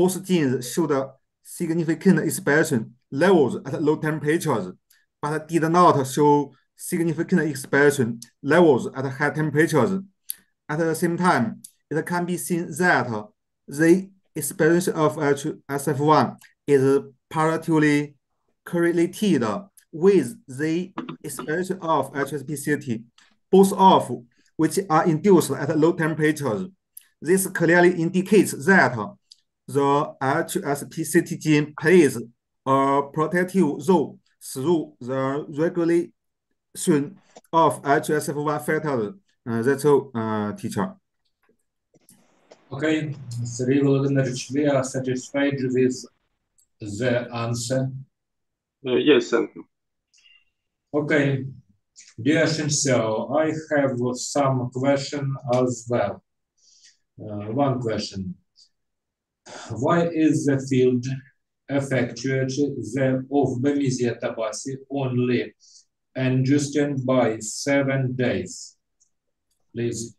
Both genes showed significant expression levels at low temperatures, but did not show significant expression levels at high temperatures. At the same time, it can be seen that the expression of HSF1 is partially correlated with the expression of HSP60, both of which are induced at low temperatures. This clearly indicates that the HSP60 gene plays a protective role through the regulation of HSF1 factor. Uh, that's all, uh, teacher. Okay, Сергей Володимирович, we are satisfied with the answer. Uh, yes, thank you. Okay, dear Shunxiao, I have some question as well. Uh, one question. Why is the field effectuated the of Bemisia tabaci only and induced by seven days? Please.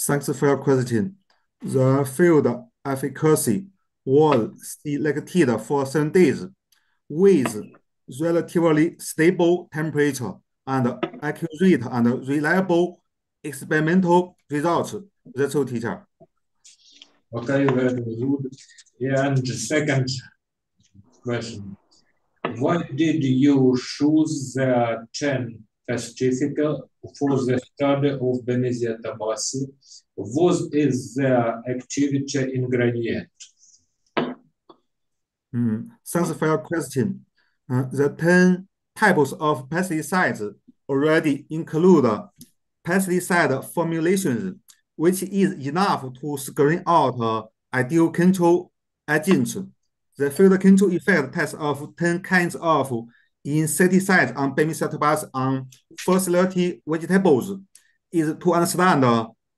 Thanks for your question. The field efficacy was selected for seven days with relatively stable temperature and accurate and reliable experimental results. That's all, teacher. Okay, very good. And the second question. Why did you choose the 10 specific for the study of Bemisia tabaci? What is the activity ingredient? Mm, Thanks for your question. Uh, the 10 types of pesticides already include pesticide formulations, which is enough to screen out ideal control agents. The field control effect test of 10 kinds of insecticides on Bemisia tabaci on facility vegetables is to understand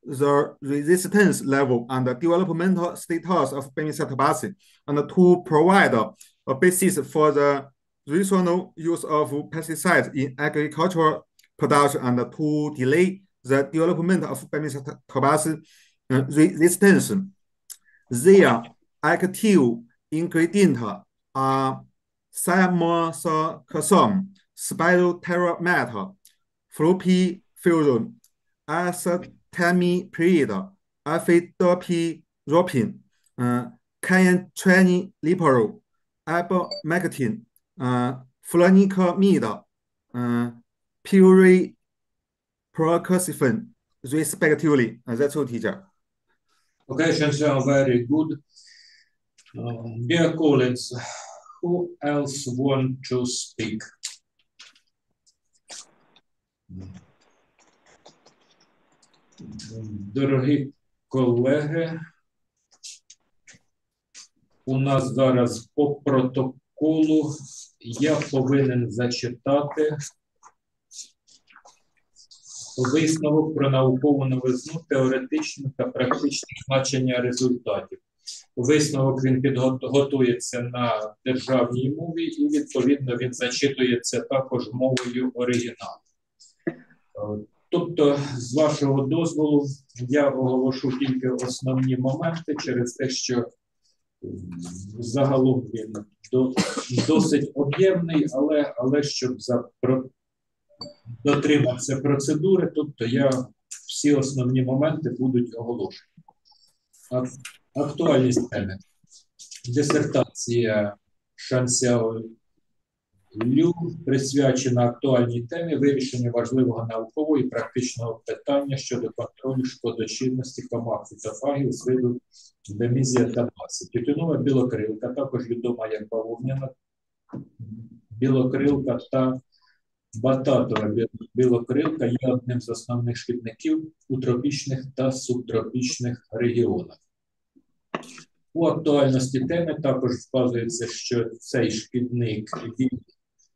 the resistance level and the developmental status of Bemisia tabaci and to provide a basis for the rational use of pesticides in agricultural production and to delay the development of uh, resistance. Their active ingredient are thimerosal, spirotetramat, flupifuron, acetamiprid, afidopyropen, uh, cyantraniliprole, ivermectin, uh, flonicamid, uh, pyriproxyfen, respectively. Uh, that's all, teacher. Okay, Shinseo, very good. Uh, dear colleagues, who else want to speak? Дорогі колеги, у нас зараз по протоколу я повинен зачитати висновок про наукову новизну, теоретичне та практичне значення результатів. Висновок він підготується на державній мові, і відповідно він зачитується також мовою оригіналу. Тобто, з вашого дозволу, я оголошу тільки основні моменти через те, що загалом він досить об'ємний, але але щоб за, про, дотриматися процедури, тобто я всі основні моменти будуть оголошені. Актуальність теми. Дисертація Шансяо Лю присвячена актуальній темі вирішення важливого наукового і практичного питання щодо контролю шкодочинності комах фітофагів з виду Демізія табасі. Тютюнова білокрилка, також відома як бавовняна білокрилка та Бататова білокрилка є одним з основних шкідників у тропічних та субтропічних регіонах. У актуальності теми також вказується, що цей шкідник, він,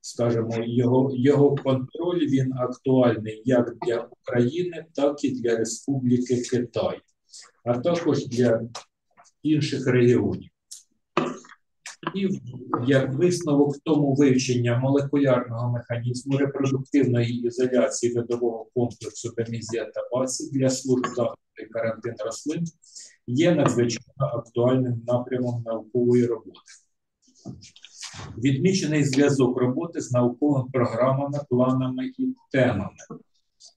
скажімо, його, його контроль він актуальний як для України, так і для Республіки Китай, а також для інших регіонів. І як висновок тому вивчення молекулярного механізму репродуктивної ізоляції видового комплексу Бемізія та Басі для служб захисту і карантин рослин є надзвичайно актуальним напрямом наукової роботи. Відмічений зв'язок роботи з науковими програмами, планами і темами.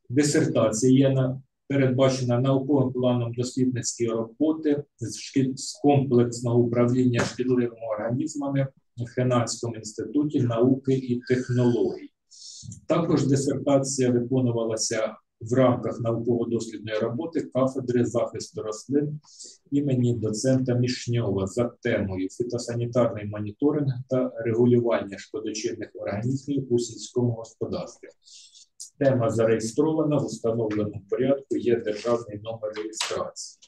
Дисертація є на передбачена науковим планом дослідницької роботи з, комплексного управління шкідливими організмами в Хенанському інституті науки і технологій. Також дисертація виконувалася в рамках науково-дослідної роботи кафедри захисту рослин імені доцента Мішньова за темою фітосанітарний моніторинг та регулювання шкодочинних організмів у сільському господарстві. Тема зареєстрована в установленому порядку, є державний номер реєстрації.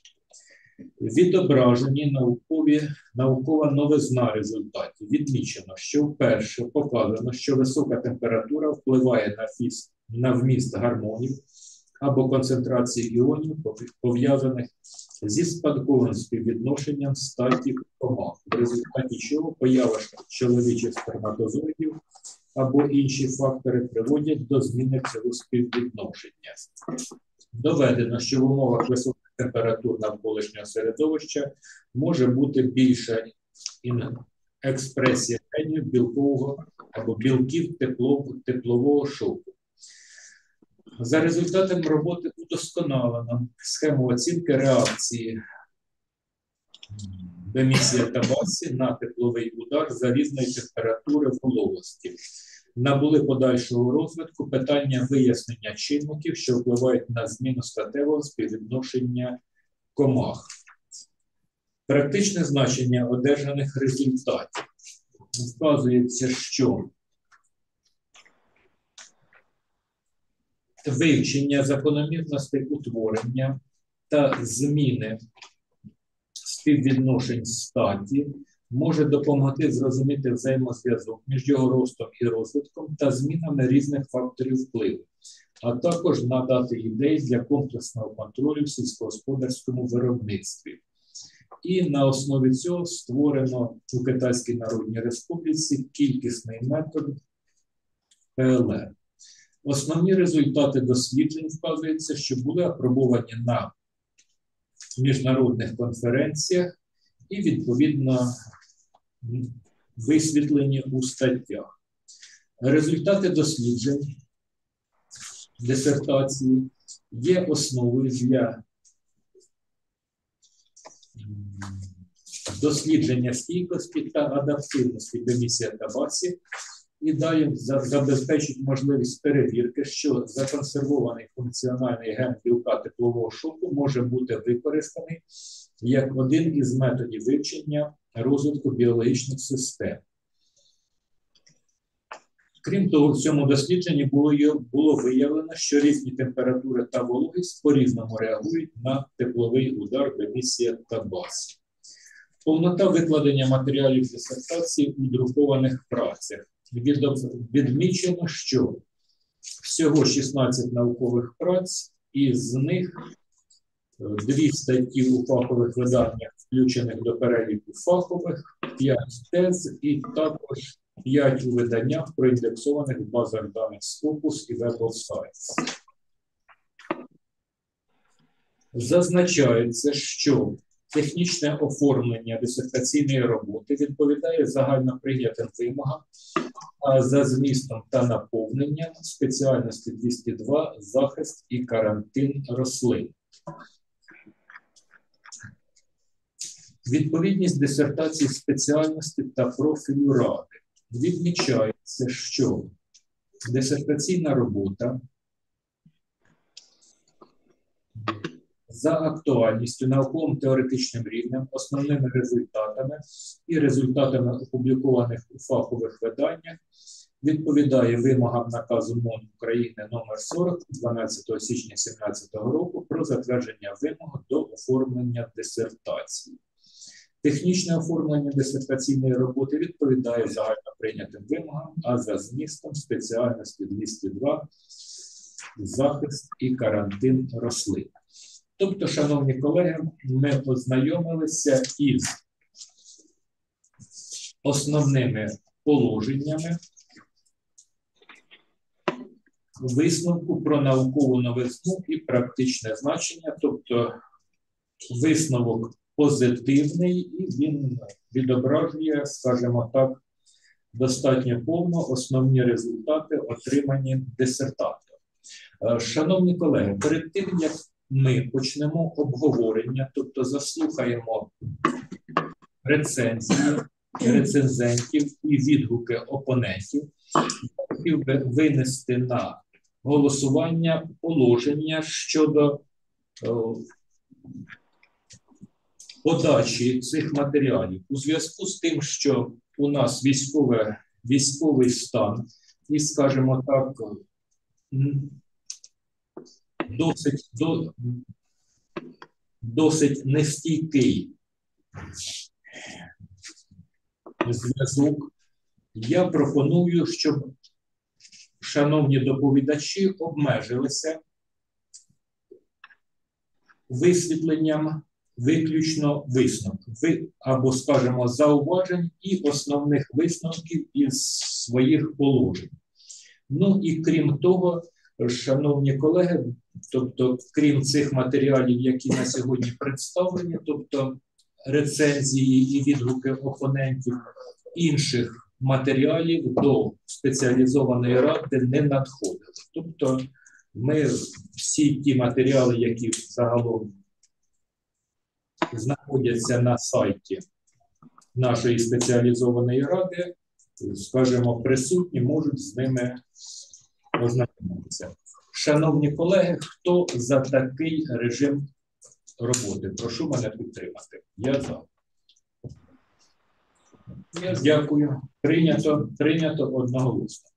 Відображені наукові, наукова новизна результатів. Відмічено, що вперше показано, що висока температура впливає на, фіс, на вміст гармонів або концентрації іонів, пов'язаних зі спадковим співвідношенням статі комах, в результаті чого поява чоловічих сперматозоїдів або інші фактори приводять до зміни цього співвідношення. Доведено, що в умовах високих температур навколишнього середовища може бути більша експресія генів білкового або білків теплового, шоку. За результатами роботи удосконалено схему оцінки реакції Бемісія та Басі на тепловий удар за різної температури вологості. Набули подальшого розвитку питання вияснення чинників, що впливають на зміну статевого співвідношення комах. Практичне значення одержаних результатів. Вказується, що вивчення закономірностей утворення та зміни співвідношень статі може допомогти зрозуміти взаємозв'язок між його ростом і розвитком та змінами різних факторів впливу, а також надати ідеї для комплексного контролю в сільськогосподарському виробництві. І на основі цього створено у Китайській Народній Республіці кількісний метод ПЛР. Основні результати досліджень вказується, що були апробовані на міжнародних конференціях і, відповідно, висвітлені у статтях. Результати досліджень дисертації є основою для дослідження стійкості та адаптивності комісія Табасі і далі забезпечить можливість перевірки, що законсервований функціональний ген білка теплового шоку може бути використаний як один із методів вивчення розвитку біологічних систем. Крім того, в цьому дослідженні було, було виявлено, що різні температури та вологість по-різному реагують на тепловий удар емісія та баз. Повнота викладення матеріалів дисертації у друкованих працях. Відмічено, що всього 16 наукових праць, і з них дві статті у фахових виданнях, включених до переліку фахових, 5 тез і також 5 у виданнях проіндексованих в базах даних Scopus і Web of Science. Зазначається, що технічне оформлення дисертаційної роботи відповідає загально прийнятим вимогам за змістом та наповненням спеціальності 202 захист і карантин рослин. Відповідність дисертації спеціальності та профілю ради відмічається, що дисертаційна робота за актуальністю, науковим теоретичним рівнем, основними результатами і результатами опублікованих у фахових виданнях відповідає вимогам наказу МОН України номер 40 12 січня 2017 року про затвердження вимог до оформлення дисертації. Технічне оформлення дисертаційної роботи відповідає загально прийнятим вимогам, а за змістом спеціальності 202 захист і карантин рослин. Тобто, шановні колеги, ми ознайомилися із основними положеннями висновку про наукову новизну і практичне значення, тобто висновок позитивний, і він відображує, скажімо так, достатньо повно основні результати, отримані дисертатом. Е, Шановні колеги, перед тим як ми почнемо обговорення, тобто заслухаємо рецензії рецензентів і відгуки опонентів, хотів би винести на голосування положення щодо е, подачі цих матеріалів у зв'язку з тим, що у нас військове, військовий стан, і, скажімо так, досить, до, досить нестійкий зв'язок. Я пропоную, щоб шановні доповідачі обмежилися висвітленням виключно висновків, ви, або, скажімо, зауважень і основних висновків із своїх положень. Ну і крім того, шановні колеги, тобто, крім цих матеріалів, які на сьогодні представлені, тобто рецензії і відгуки опонентів інших матеріалів до спеціалізованої ради не надходили. Тобто, ми всі ті матеріали, які загалом знаходяться на сайті нашої спеціалізованої ради, скажімо, присутні можуть з ними ознайомитися. Шановні колеги, хто за такий режим роботи? Прошу мене підтримати. Я за. Дякую. Прийнято, прийнято одноголосно.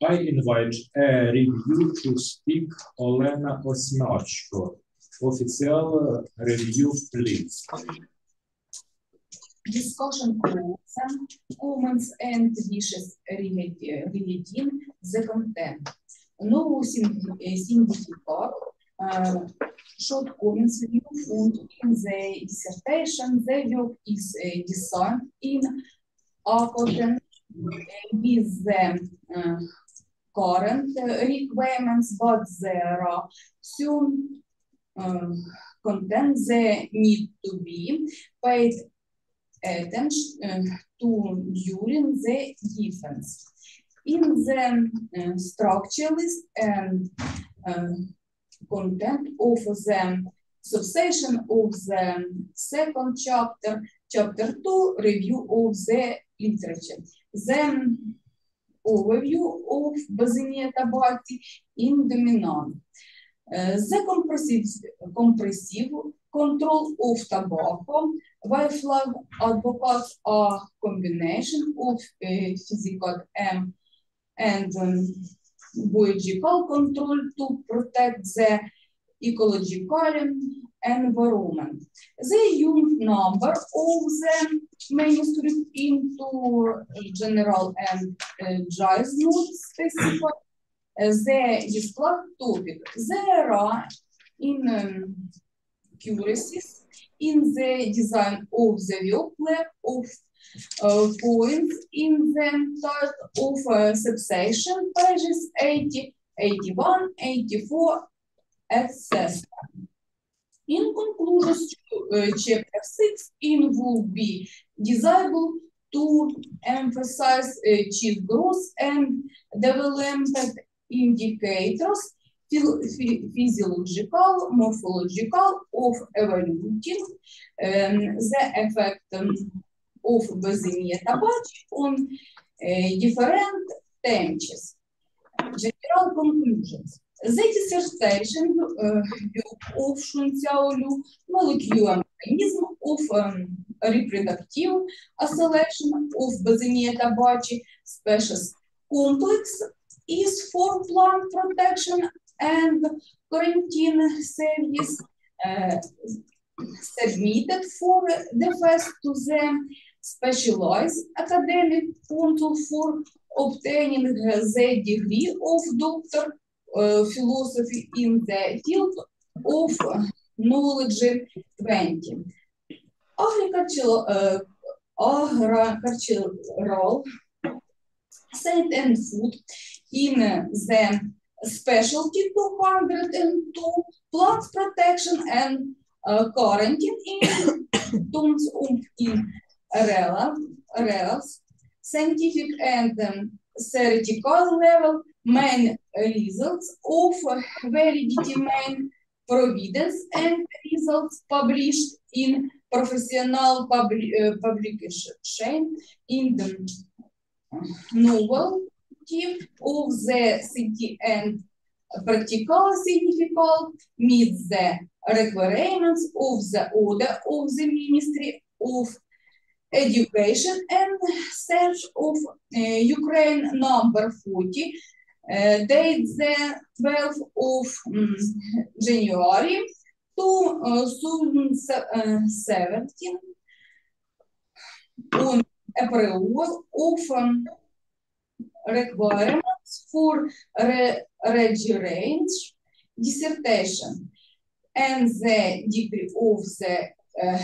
I invite a review to speak Олена Осьмачко. Official review, please. Discussion question, comments and wishes regarding the content. No sign- significant uh, short comments you found in the dissertation. The work is uh, designed in accordance with the uh, current uh, requirements, but there are some uh, content that need to be paid attention uh, to during the defense. In the uh, structure list and uh, content of the subsection of the second chapter, chapter two, review of the literature. Then overview of Bazinieta Bhatti in dominant. Uh, the compressive, control of tobacco while flag advocates are combination of uh, physical um, and um, biological control to protect the ecological environment. The huge number of the manuscript into general and uh, just not specified the described topic. There are in um, curiosities in the design of the workflow of uh, points in the title of uh, subsection pages 80, 81, 84, etc. In conclusion, uh, chapter 6 in will be desirable to emphasize uh, chief growth and development indicators physiological, morphological of evaluating um, the effect um, of Bazimia tabaci on uh, different temperatures. General conclusions. The dissertation uh, of Shunxiaolu molecular mechanism of um, reproductive isolation of Bosnia tabaci species complex is for plant protection and quarantine service uh, submitted for the first to the specialized academic council for obtaining the degree of Doctor uh, Philosophy in the field of knowledge 20. Agricultural, uh, agricultural science and food in the specialty 202 plant protection and uh, quarantine in (coughs) terms of in RELS, scientific and um, theoretical level, main results of validity, main providence, and results published in professional publi uh, publication in the novel of the and practical significant meets the requirements of the order of the Ministry of Education and Search of uh, Ukraine number 40, uh, date the 12th of um, January to uh, 17 on of um, requirements for re range dissertation and the degree of the uh,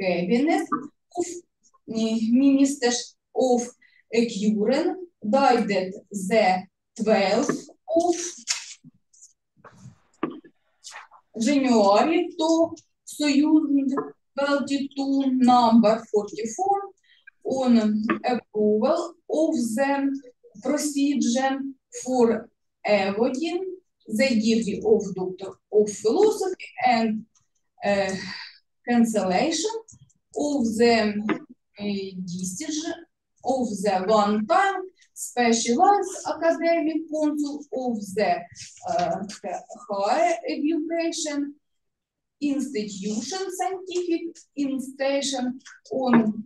cabinet of uh, ministers of Curen dated the 12th of January to Soyuz 22 number 44 on approval of the procedure for awarding the degree of Doctor of Philosophy and uh, cancellation of the uh, decision of the one-time specialized academic council of the uh, higher education institution scientific institution on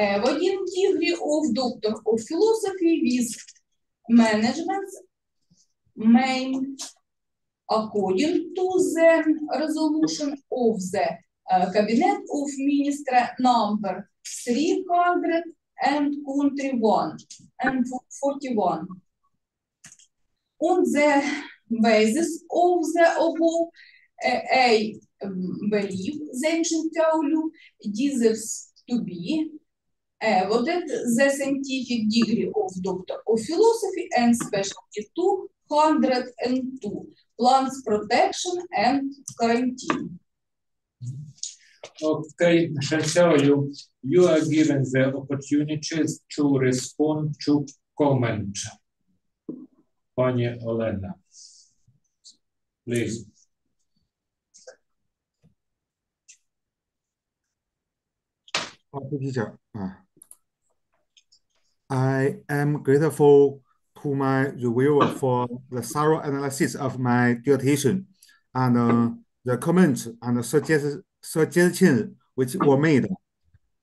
awarding degree of Doctor of Philosophy with management main according to the resolution of the uh, Cabinet of Minister number 300 and country 1 and 41. On the basis of the above, uh, I believe the ancient theology deserves to be awarded the scientific degree of Doctor of Philosophy and Specialty 202, Plants Protection and Quarantine. Okay, Chancellor, you, you are given the opportunities to respond to comment. Pani Olena, please. Okay, teacher. I am grateful to my reviewer for the thorough analysis of my dissertation and uh, the comments and suggest suggestions which were made.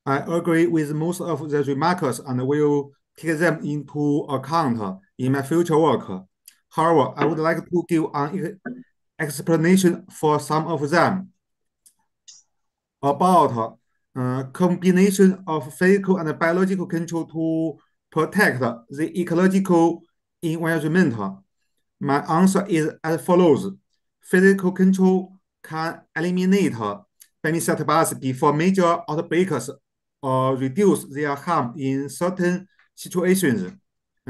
I agree with most of the remarks and will take them into account in my future work. However, I would like to give an explanation for some of them about uh, combination of physical and biological control to protect the ecological environment. My answer is as follows. Physical control can eliminate Bemisia before major outbreaks or reduce their harm in certain situations.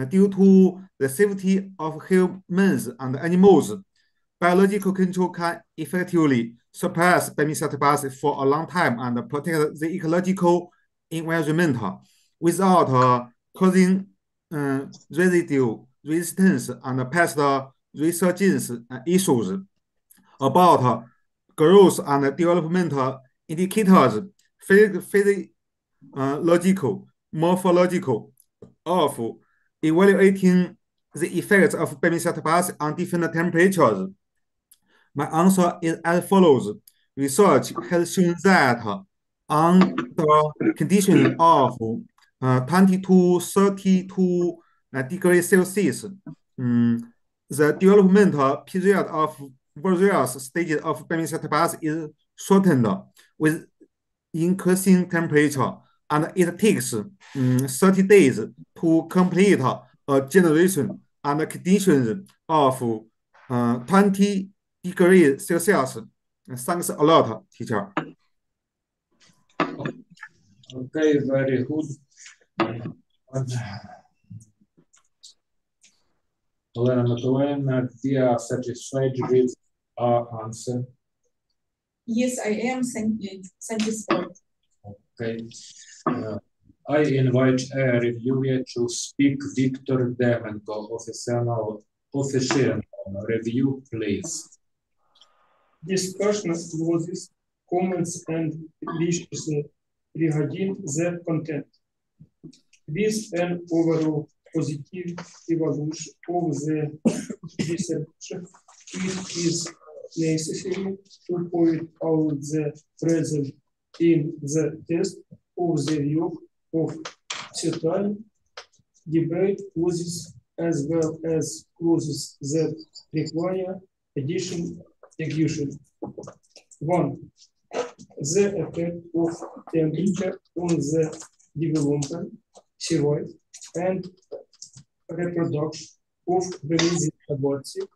Due to the safety of humans and animals, biological control can effectively suppress Bemisia for a long time and protect the ecological environment without uh, causing uh, residue resistance and pest resurgence issues. About growth and development indicators, physiological, morphological, of evaluating the effects of Bemisia on different temperatures. My answer is as follows. Research has shown that on the condition of uh, 20 to 32 uh, degrees Celsius, um, the development period of various stages of Bemisia tabaci is shortened with increasing temperature, and it takes um, 30 days to complete a generation under conditions of uh, 20 degrees Celsius. Thanks a lot, teacher. Okay, very good. And Elena Michelena, we are satisfied with our answer. Yes, I am thank you, satisfied. Okay. Uh, I invite a reviewer to speak Victor Demenko, official, official review, please. Discussion clauses, comments and wishes regarding the content. With an overall positive evaluation of the research, it is necessary to point out the present in the test of the view of certain debate clauses as well as clauses that require addition execution. One, the effect of temperature on the development, survival, and reproduction of Belize abortion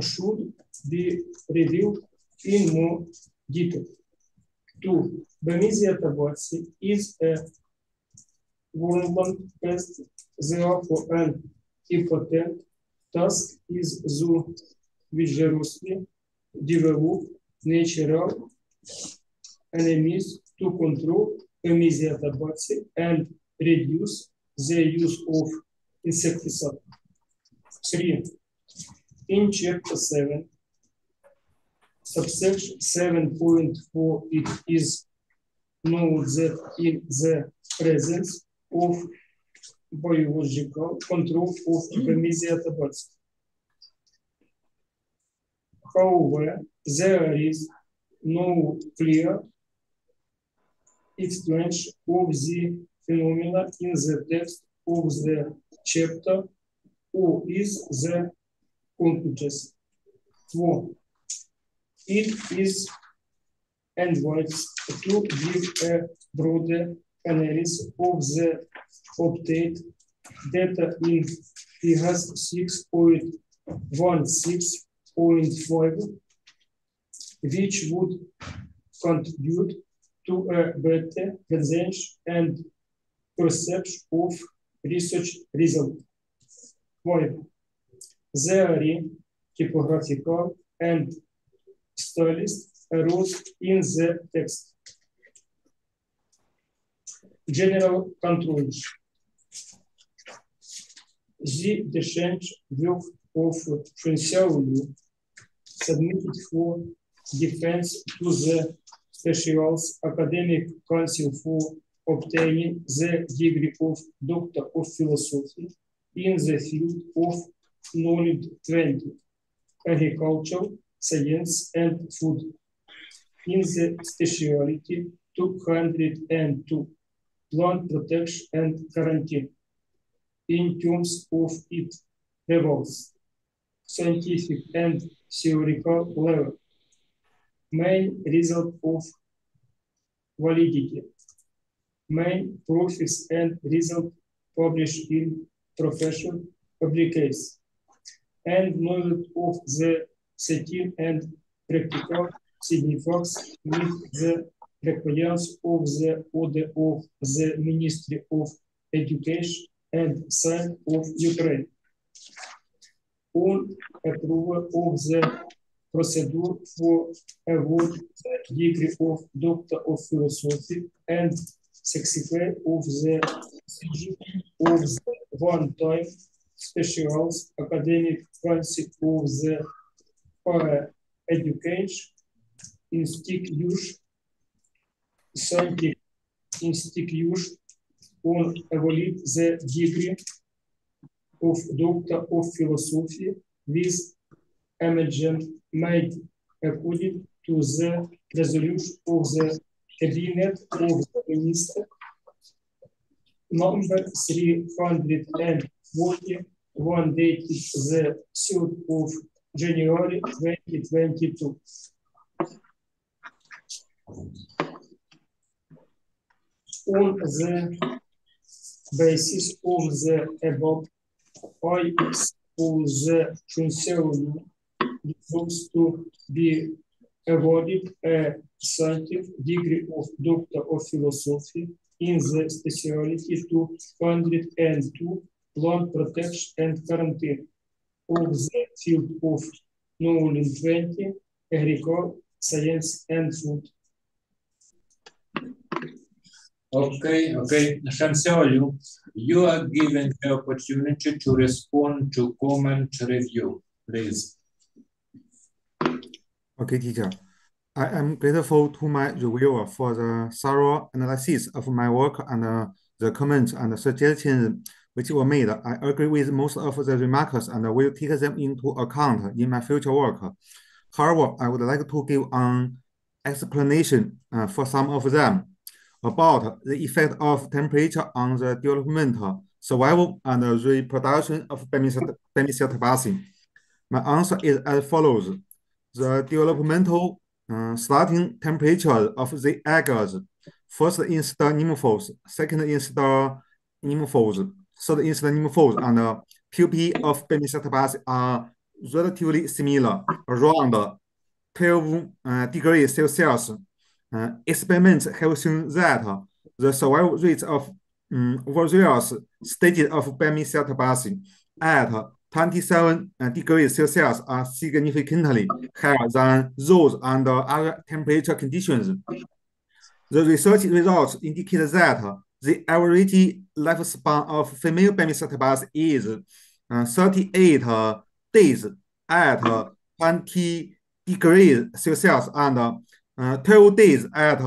should be reviewed in more detail. Two, Bemisia tabaci is a woodland pest, therefore an important task is to vigorously develop natural enemies to control Bemisia tabaci and reduce the use of insecticide. Three, in chapter 7, subsection 7.4, it is known that in the presence of biological control of hmm. Bemisia tabaci. However, there is no clear explanation of the phenomena in the text of the chapter who is the conclusions. Four. It is advised to give a broader analysis of the obtained data in figures 6.16.5, which would contribute to a better presentation and perception of research results. Five, theory, typographical, and stylist arose in the text. General control. The dechange work of Frenchaulu submitted for defense to the Special Academic Council for obtaining the degree of Doctor of Philosophy in the field of knowledge 20, agriculture, science, and food. In the specialty 202, plant protection and quarantine. In terms of its levels, scientific and theoretical level, main result of validity, main profits and result published in professional publications, and knowledge of the setting and practical significance with the requirements of the order of the Ministry of Education and Science of Ukraine. On approval of the procedure for award the degree of Doctor of Philosophy and successfully of the of the one-time special academic concept of the education institution scientific institution on evaluate the degree of Doctor of Philosophy with amendment made according to the resolution of the Cabinet of the Minister number 341 dated the 3rd of January 2022. On the basis of the above, I suppose the Chancellor deserves to be awarded a scientific degree of Doctor of Philosophy in the specialty 202 plant protection and quarantine of the field of knowledge 20 agriculture, science and food. Okay, okay. Chancellor, you are given the opportunity to respond to comment review, please. Okay, teacher. I am grateful to my reviewer for the thorough analysis of my work and uh, the comments and suggestions which were made. I agree with most of the remarks and will take them into account in my future work. However, I would like to give an explanation uh, for some of them about the effect of temperature on the development, survival, and reproduction of Bemisia My answer is as follows. The developmental uh, starting temperature of the eggs, first instar nymphos, second in instar nymphos, third instar nymphos, and uh, pupae of Bemisia are relatively similar, around 12 uh, degrees Celsius. Uh, experiments have shown that the survival rates of um, various stages of Bemisia tabaci at 27 uh, degrees Celsius uh, are significantly higher than those uh, under other temperature conditions. The research results indicate that the average lifespan of female Bemisia tabaci is uh, 38 days at 20 degrees Celsius and uh, 12 days at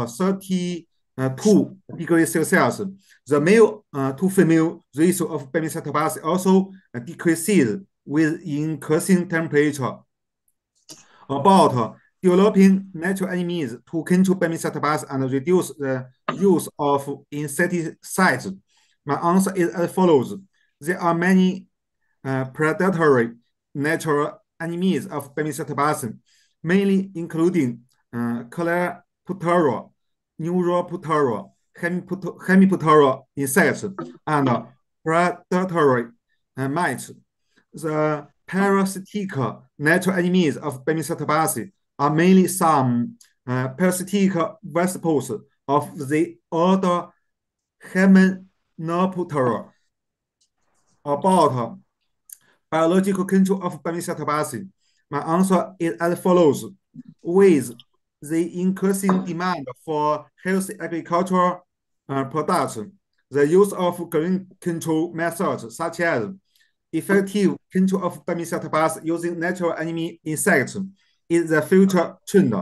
32 degrees Celsius. The male uh, to female ratio of Bemisia tabaci also uh, decreases with increasing temperature. About developing natural enemies to control Bemisia tabaci and reduce the use of insecticides. My answer is as follows. There are many uh, predatory natural enemies of Bemisia tabaci, mainly including uh, Coleoptera, Neuroptera, Hemiptera insects, and predatory uh, mites. The parasitic natural enemies of Bemisia tabaci are mainly some uh, parasitic vesicles of the order Hymenoptera. About biological control of Bemisia tabaci, my answer is as follows. With the increasing demand for healthy agricultural uh, products, the use of green control methods such as effective control of tabaci using natural enemy insects is the future trend.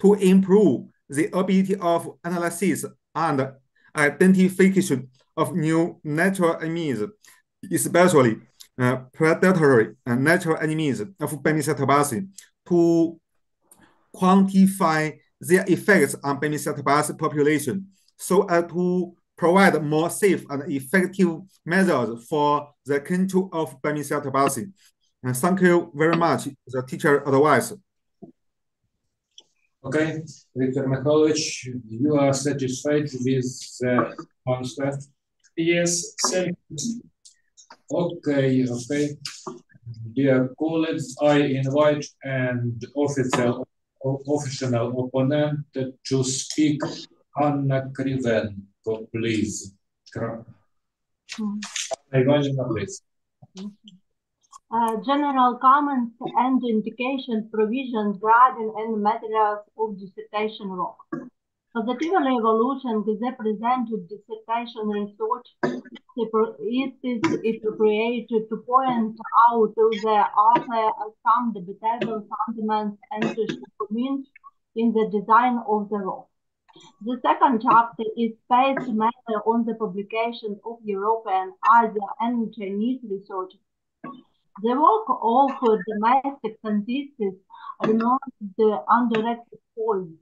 To improve the ability of analysis and identification of new natural enemies, especially uh, predatory and natural enemies of tabaci, to quantify their effects on Bemisia tabaci population so as to provide more safe and effective measures for the control of Bemisia tabaci. And thank you very much, the teacher advice. Okay, Victor Mikhailovich, you are satisfied with the answer? Yes, thank you. Okay, okay. Dear colleagues, I invite an official official opponent to speak Anna Krivenko, please. Anna please. Uh, general comments and indication provisions, grading, and materials of dissertation work. Positive evolution is a presented dissertation research it is appropriate to point out to the author some debatable fundaments and to comment in the design of the law. The second chapter is based mainly on the publication of European, Asian, and Chinese research. The work of domestic scientists remains the undirected point.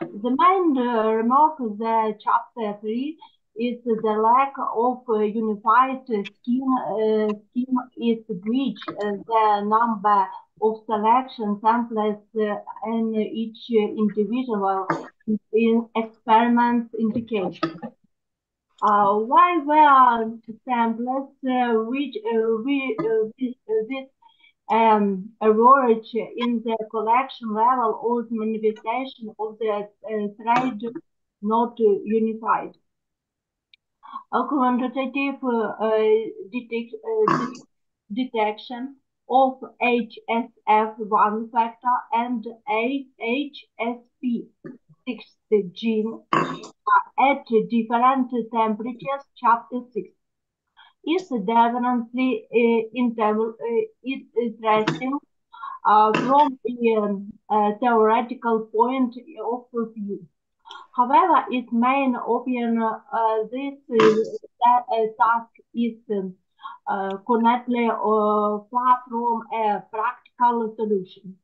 The main uh, remark of the chapter 3 is the lack of unified scheme, uh, scheme is which uh, the number of selection samples uh, in each individual in experiments indicates. Uh, why there samples uh, which uh, we, with, with um, average in the collection level or the manifestation of the trade not unified? a quantitative uh, detect, uh, detection of HSF1 factor and HSP6 gene at different temperatures, chapter 6 is definitely uh, interesting uh, from a theoretical point of view. However, its main opinion uh, this uh, task is uh, currently far from a practical solution.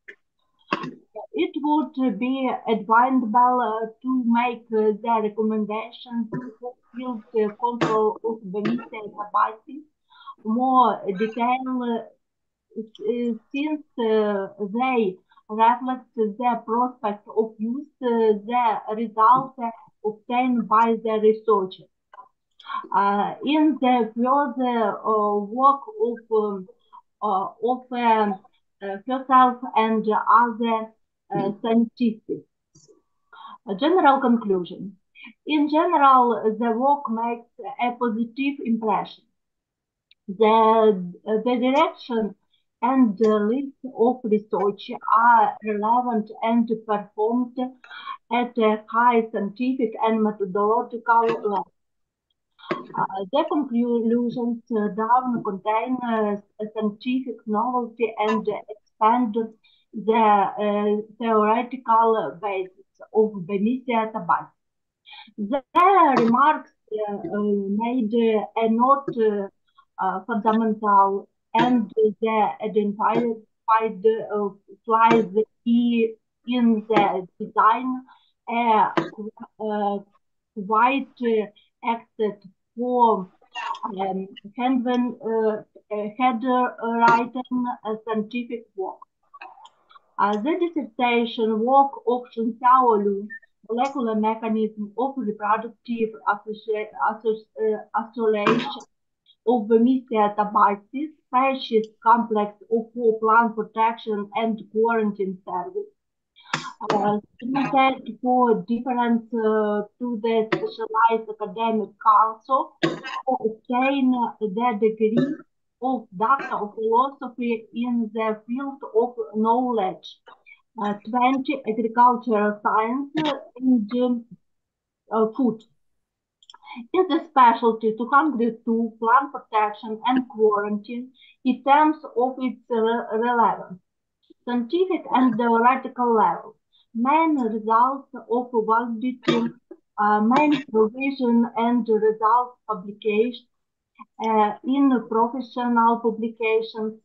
It would be advisable to make the recommendation for field control of Bemisia herbacea more detailed since they reflect the prospect of use the results obtained by the researcher. Uh, in the further uh, work of, um, uh, of herself and other scientists. A general conclusion. In general, the work makes a positive impression. The, the direction and the list of research are relevant and performed at a high scientific and methodological level. Uh, the conclusions uh, down contain uh, scientific novelty and expand the uh, theoretical basis of Bemisia tabaci. The remarks uh, made are not fundamental and the identified uh, flies in the design uh, uh, quite uh, acted for um, handwritten uh, header written scientific work. Uh, the dissertation work Shunxiao Liu, molecular mechanism of reproductive isolation of Bemisia tabaci, species complex of plant protection and quarantine service. Uh, for different uh, to the specialized academic council to obtain the degree of Doctor of Philosophy in the field of knowledge, uh, 20 agricultural science and uh, food. Is the specialty 202 plant protection and quarantine in terms of its relevance, scientific and theoretical level, main results of validity, uh, main provision and results publication uh, in professional publications,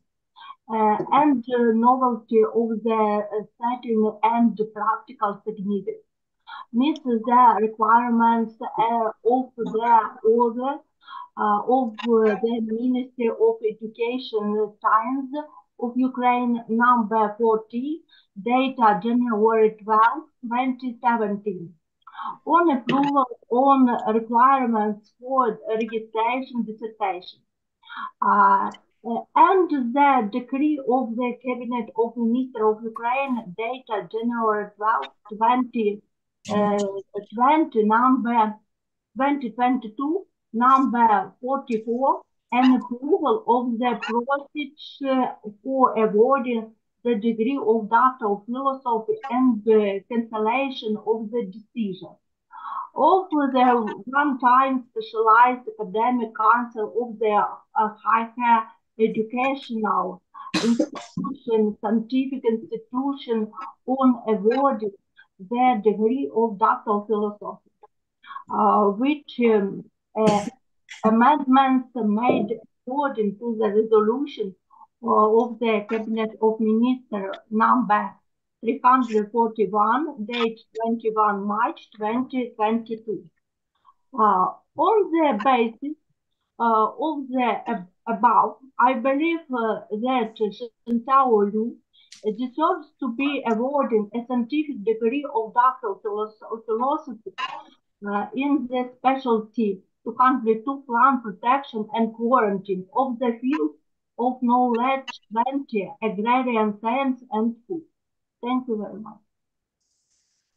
and novelty of the setting and practical significance meets the requirements uh, of the order uh, of the Ministry of Education Science of Ukraine number 40, data January 12, 2017. On approval on requirements for registration dissertation. Uh, and the decree of the Cabinet of Minister of Ukraine, data January 12, 20 uh, 20 number 2022 number 44 and approval of the process for awarding the degree of Doctor of Philosophy and the cancellation of the decision. Also, the one-time specialized academic council of the uh, higher educational institution, scientific institution on awarding their degree of Doctor of Philosophy, uh, which um, uh, amendments made according to the resolution uh, of the Cabinet of Ministers number 341, date 21 March 2022. Uh, on the basis uh, of the above, I believe uh, that Shintao Lu deserves to be awarded a scientific degree of Doctor of Philos- Philosophy uh, in the specialty to to plant protection and quarantine of the field of knowledge, plenty, agrarian science and food. Thank you very much.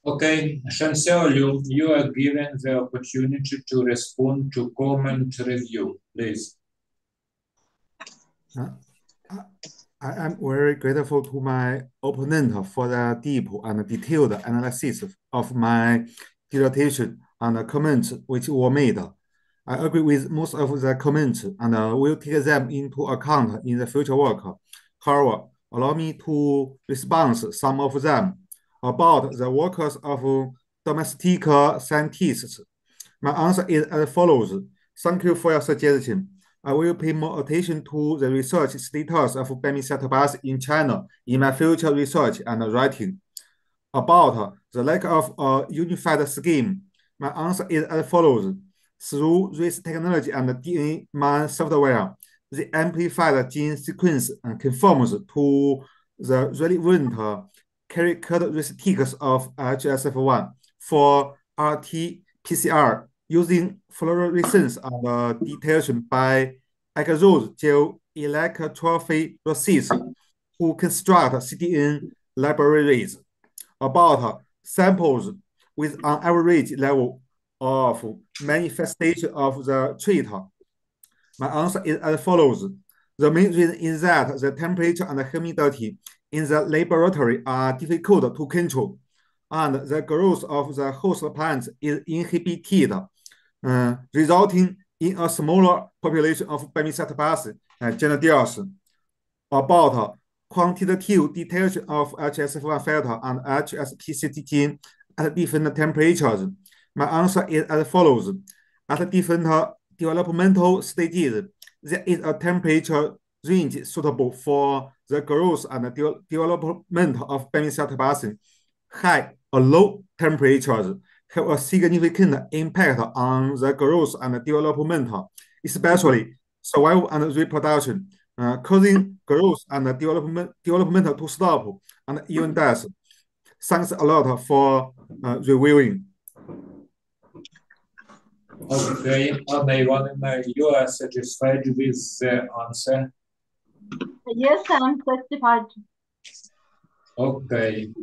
Okay, Shunxiao you are given the opportunity to respond to comment review, please. I am very grateful to my opponent for the deep and detailed analysis of my dissertation and the comments which were made. I agree with most of the comments and will take them into account in the future work. However, allow me to respond some of them about the workers of domestic scientists. My answer is as follows. Thank you for your suggestion. I will pay more attention to the research status of Bemisia tabaci in China in my future research and writing. About the lack of a unified scheme, my answer is as follows. Through this technology and DNAMAN software, the amplified gene sequence conforms to the relevant characteristics of HSF1 for RT-PCR using fluorescence and detection by agarose gel electrophoresis who construct CDN libraries about samples with an average level of manifestation of the trait. My answer is as follows. The main reason is that the temperature and humidity in the laboratory are difficult to control, and the growth of the host plants is inhibited, uh, resulting in a smaller population of Bemisia tabaci uh, Gennadius. About quantitative detection of HSF1 factor and HSP60 gene at different temperatures, my answer is as follows. At different developmental stages, there is a temperature range suitable for the growth and de development of Bemisia tabaci. High or low temperatures have a significant impact on the growth and development, especially survival and reproduction, uh, causing growth and development, development to stop and even death. Thanks a lot for uh, reviewing. Okay, Anna Ivanina, you are satisfied with the answer? Yes, I'm satisfied. Okay.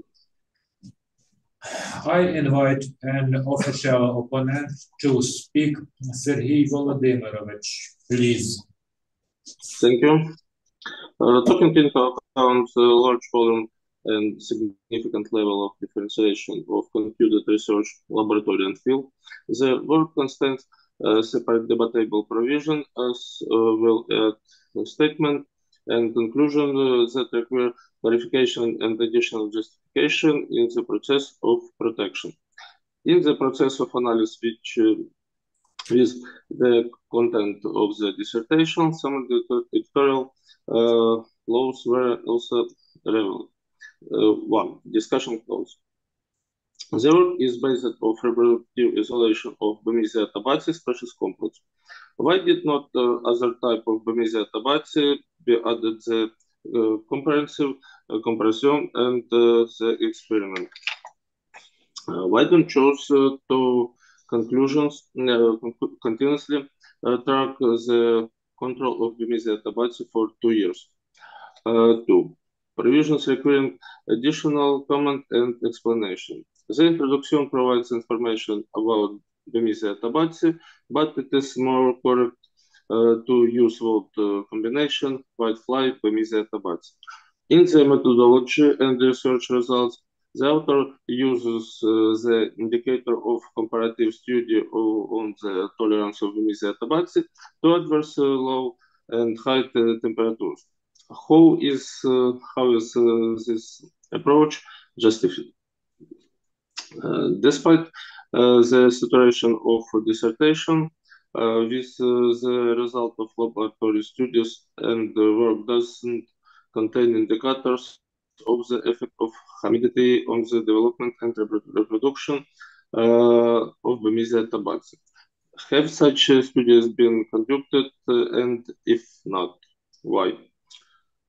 I invite an official opponent to speak, Sergei Volodymyrovich, please. Thank you. Uh, taking into account the large volume and significant level of differentiation of computed research laboratory and field, the work contains a separate debatable provision as uh, well as a statement and conclusion uh, that require verification and additional in the process of protection. In the process of analysis which uh, with the content of the dissertation, some editorial uh, laws were also relevant. Uh, one, discussion clause. The work is based on reproductive isolation of Bemisia tabaci species complex. Why did not uh, other type of Bemisia tabaci be added the comprehensive uh, comparison and uh, the experiment? Uh, why don't choose uh, to conclusions continuously track the control of Bemisia tabaci for two years? two, provisions requiring additional comment and explanation. The introduction provides information about Bemisia tabaci, but it is more correct to use uh, combination whitefly Bemisia tabaci. In the methodology and research results, the author uses uh, the indicator of comparative study on the tolerance of Bemisia tabaci to adverse uh, low and high temperatures. How is uh, how is this approach justified? Despite the situation of dissertation, with the result of laboratory studies and the work doesn't contain indicators of the effect of humidity on the development and reproduction uh, of Bemisia tabaci. Have such studies been conducted, uh, and if not, why?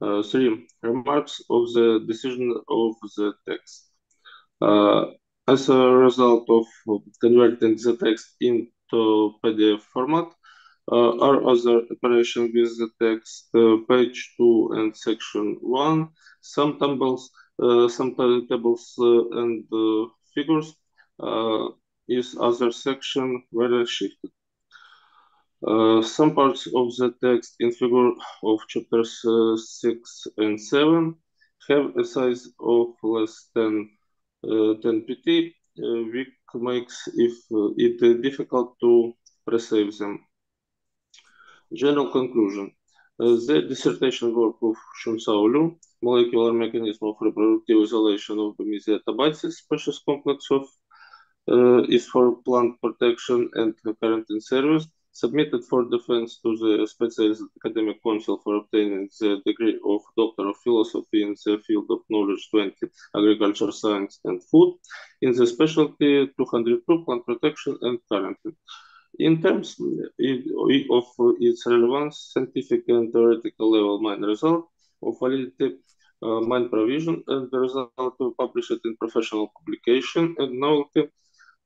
Uh, three, remarks of the decision of the text. Uh, as a result of converting the text into PDF format, uh, other operation with the text, uh, page 2 and section 1, some tables, uh, some tables and figures is other section were shifted. Uh, some parts of the text in figure of chapters uh, 6 and 7 have a size of less than uh, 10 pt, makes if, uh, it uh, difficult to perceive them. General conclusion. Uh, the dissertation work of Shunxiao Liu, Molecular Mechanism of Reproductive Isolation of Bemisia tabaci, species complex of uh, is for plant protection and quarantine service, submitted for defense to the Specialized Academic Council for obtaining the degree of Doctor of Philosophy in the field of Knowledge 20, Agriculture, Science and Food, in the specialty 202, Plant Protection and Quarantine. In terms of its relevance, scientific and theoretical level mine result of validity, uh, mine provision, and the result published in professional publication and novelty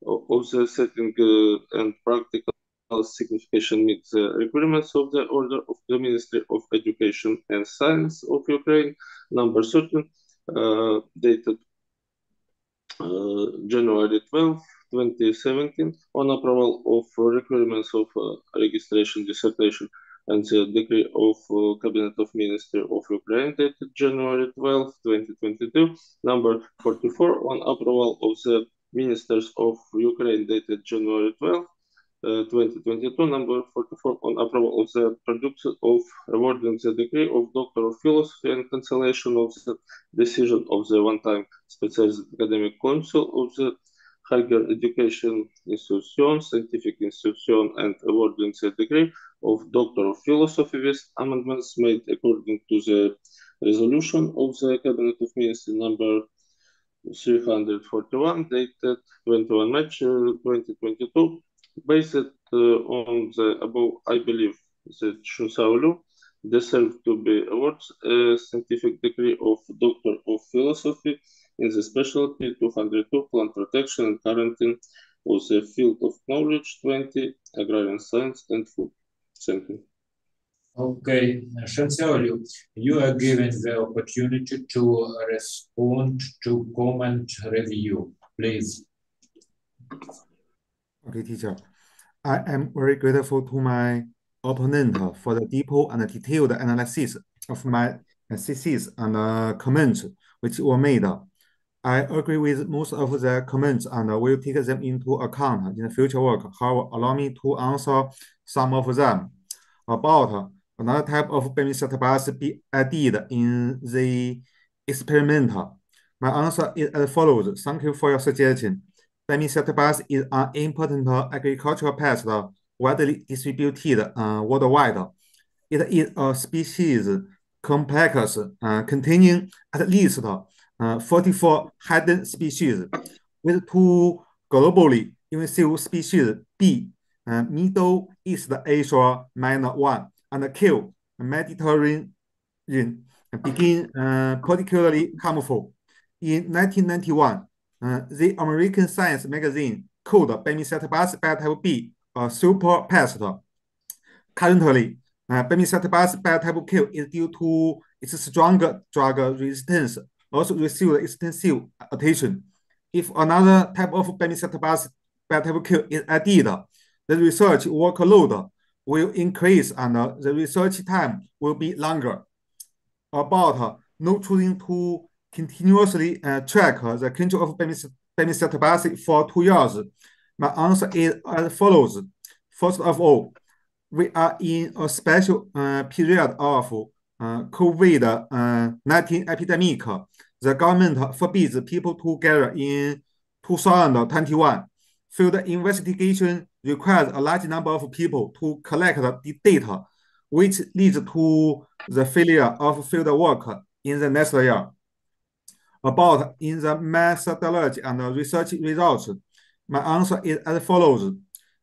of the setting uh, and practical signification meets the requirements of the order of the Ministry of Education and Science of Ukraine, number 13, uh, dated uh, January 12, 2017 on approval of requirements of uh, registration dissertation and the decree of uh, Cabinet of Ministry of Ukraine dated January 12, 2022, number 44 on approval of the Ministers of Ukraine dated January 12, uh, 2022, number 44 on approval of the production of awarding the degree of Doctor of Philosophy and cancellation of the decision of the one-time Specialized Academic Council of the higher education institution, scientific institution, and awarding the degree of Doctor of Philosophy with amendments made according to the resolution of the Cabinet of Ministers number 341 dated 21 March uh, 2022, based uh, on the above, I believe that Shunxiao Liu deserved to be awarded a scientific degree of Doctor of Philosophy in the specialty 202 plant protection and quarantine of the field of knowledge 20 agrarian science and food. Thank you. Okay, Chancellor, you are given the opportunity to respond to comment review, please. Okay, teacher. I am very grateful to my opponent for the deep and detailed analysis of my thesis and uh, comments which were made. I agree with most of the comments and will take them into account in the future work. However, allow me to answer some of them. About another type of Bemisia tabaci be added in the experiment. My answer is as follows. Thank you for your suggestion. Tabaci is an important agricultural pest widely distributed uh, worldwide. It is a species complex uh, containing at least uh, 44 hidden species, with two globally invasive species B, uh, Middle East Asia minor 1, and Q, Mediterranean, begin uh, particularly harmful. In 1991, uh, the American Science magazine called Bemisia tabaci type B a super pest. Currently, uh, type Q is due to its stronger drug resistance also received extensive attention. If another type of Bemisia tabaci type Q is added, the research workload will increase and the research time will be longer. About no choosing to continuously uh, track the control of Bemisia tabaci for two years, my answer is as follows. First of all, we are in a special uh, period of uh, COVID-19 epidemic the government forbids people to gather in 2021. Field investigation requires a large number of people to collect the data, which leads to the failure of field work in the next year. About in the methodology and the research results, my answer is as follows.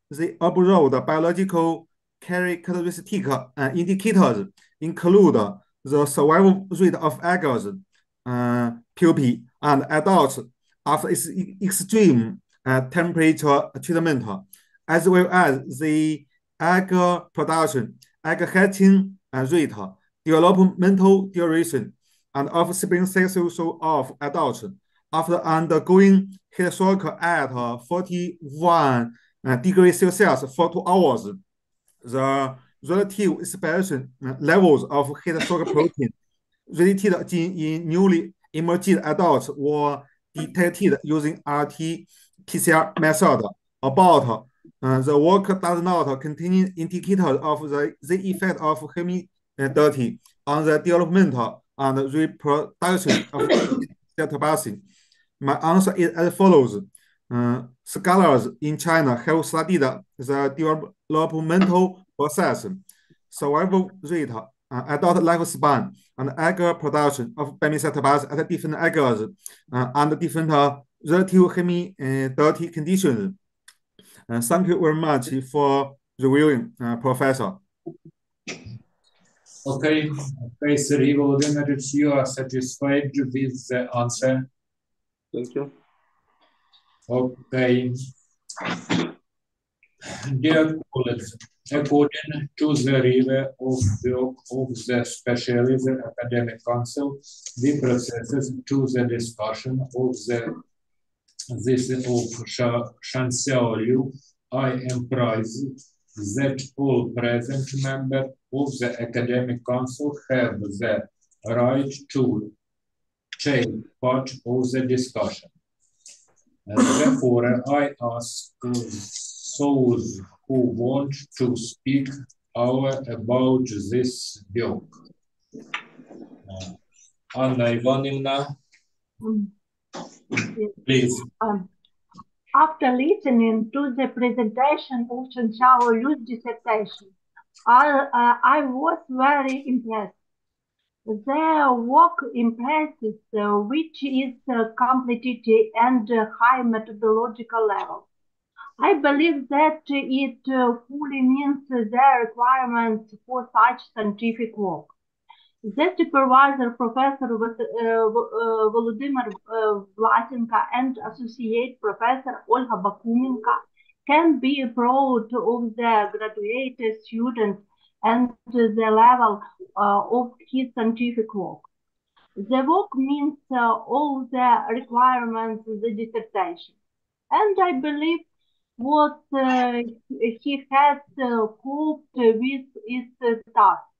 The observed biological characteristic uh, indicators include the survival rate of eggs, uh, pupae, and adults after extreme uh, temperature treatment, as well as the egg production, egg hatching uh, rate, developmental duration, and of offspring cycles of adults after undergoing heat shock at 41 uh, degrees Celsius for two hours. The relative expression uh, levels of heat shock (laughs) protein related in newly emerged adults were detected using RT-PCR method. About uh, the work does not contain indicators of the, the effect of humidity on the development and reproduction of lactobacillus. My answer is as follows. Uh, scholars in China have studied the developmental process, survival rate, uh, adult lifespan, and egg production of Bemisia at different eggs uh, under different uh, relative humidity conditions. Uh, thank you very much for reviewing, uh, Professor. Okay, okay, Sergey Volodymyrovich, you are satisfied with the answer? Thank you. Okay. Dear colleagues, according to the review of work of the Specialist Academic Council, the processes to the discussion of the this of Liu, I am prized that all present members of the Academic Council have the right to take part of the discussion. And therefore, I ask those who want to speak our about this book. Uh, Anna Ivanivna, please. Um, after listening to the presentation of Shunxiao Liu's dissertation, I, uh, I was very impressed. Their work impresses, uh, which is uh, complexity and high methodological level. I believe that it uh, fully meets their requirements for such scientific work. The supervisor, Professor Volodymyr Vlasenko and Associate Professor Olga Bakumenko can be proud of the graduate students and the level uh, of his scientific work. The work means uh, all the requirements of the dissertation. And I believe what uh, he has coped with is task.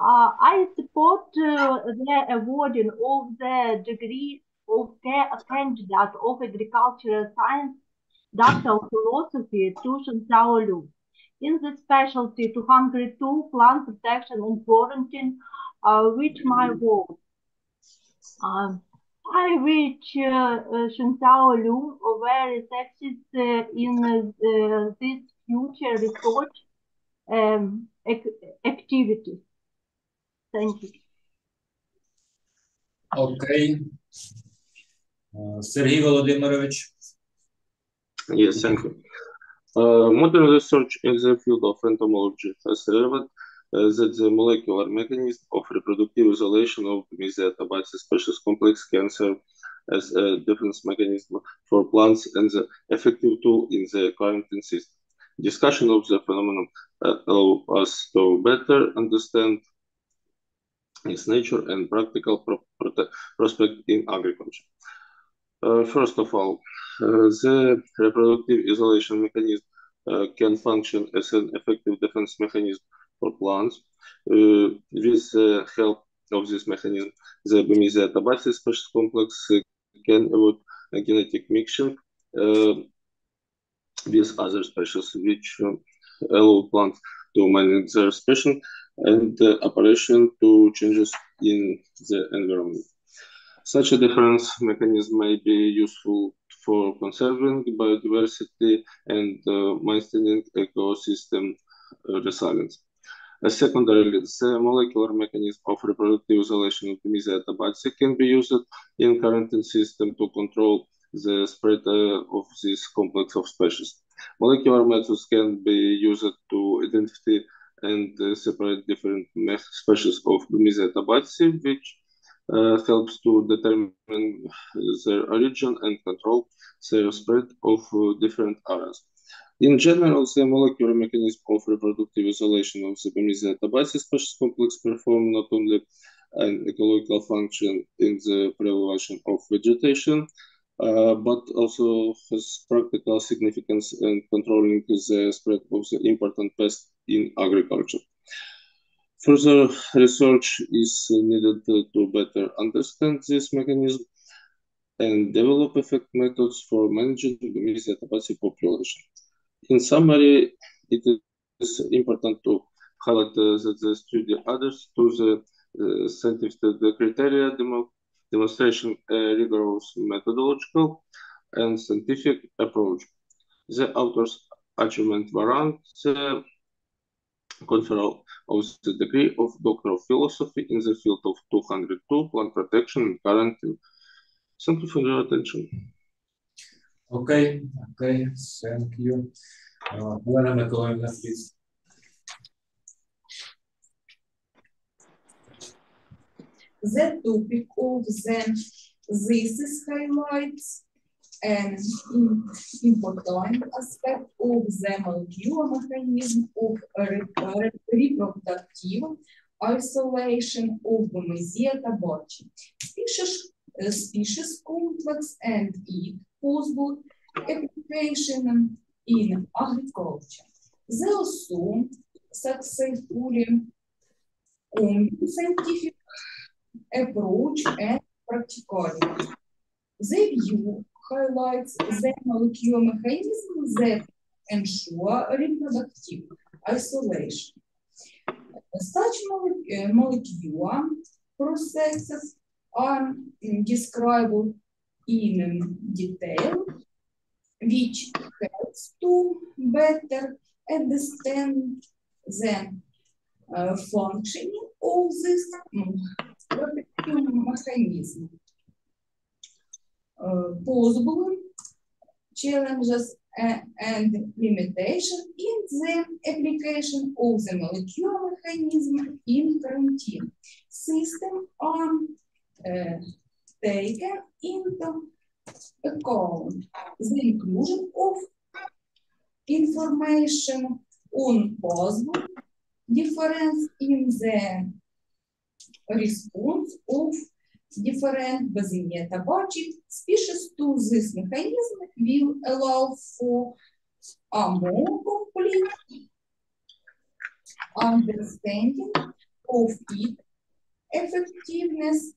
Uh, I support uh, the awarding of the degree of a candidate of agricultural science, doctor of philosophy to Shunxiao Liu in the specialty 202 plant protection and quarantine, uh, which my work. Um, I wish uh, uh, Xiao very success uh, in uh, this future research um, ac activities. Thank you. Okay. Uh, Sergey Volodymyrovich. Yes, thank you. Uh, modern research in the field of entomology has revealed uh, that the molecular mechanism of reproductive isolation of Bemisia tabaci species complex can serve as a defense mechanism for plants and the effective tool in the quarantine system. Discussion of the phenomenon uh, allow us to better understand its nature and practical pro prospect in agriculture. Uh, first of all, uh, the reproductive isolation mechanism uh, can function as an effective defense mechanism for plants. Uh, with the help of this mechanism, the Bemisia tabaci species complex can avoid a genetic mixture uh, with other species, which uh, allow plants to manage their species and the operation to changes in the environment. Such a difference mechanism may be useful for conserving biodiversity and uh, maintaining ecosystem uh, resilience. Uh, secondarily, the molecular mechanism of reproductive isolation of bacteria can be used in quarantine system to control the spread uh, of this complex of species. Molecular methods can be used to identify and uh, separate different species of Bemisia tabaci, which uh, helps to determine their origin and control their spread of uh, different areas. In general, the molecular mechanism of reproductive isolation of the Bemisia tabaci species complex perform not only an ecological function in the prevention of vegetation, uh, but also has practical significance in controlling the spread of the important pest in agriculture. Further research is needed to better understand this mechanism and develop effective methods for managing the tabaci population. In summary, it is important to highlight uh, that the study adheres to the uh, scientific the criteria demo, demonstration a rigorous methodological and scientific approach. The authors achievement warrants the conferral of the degree of Doctor of Philosophy in the field of 202 plant protection and quarantine. Thank you for your attention. Okay, okay, thank you. Uh, Helena Mikolayevna, please. The topic of the thesis highlights an important aspect of the molecular mechanism of reproductive isolation of Bemisia tabaci. Species, species complex and it possible application in agriculture. They also successfully scientific approach and practicality. The view highlights the molecular mechanism that ensure reproductive isolation. Such mole- molecular processes are described in detail, which helps to better understand the uh, functioning of this um, protective mechanism. Uh, possible challenges and limitations in the application of the molecular mechanism in quarantine system are uh, taken into account. The inclusion of information on possible difference in the response of different Basilia tabaci species to this mechanism will allow for a more complete understanding of its effectiveness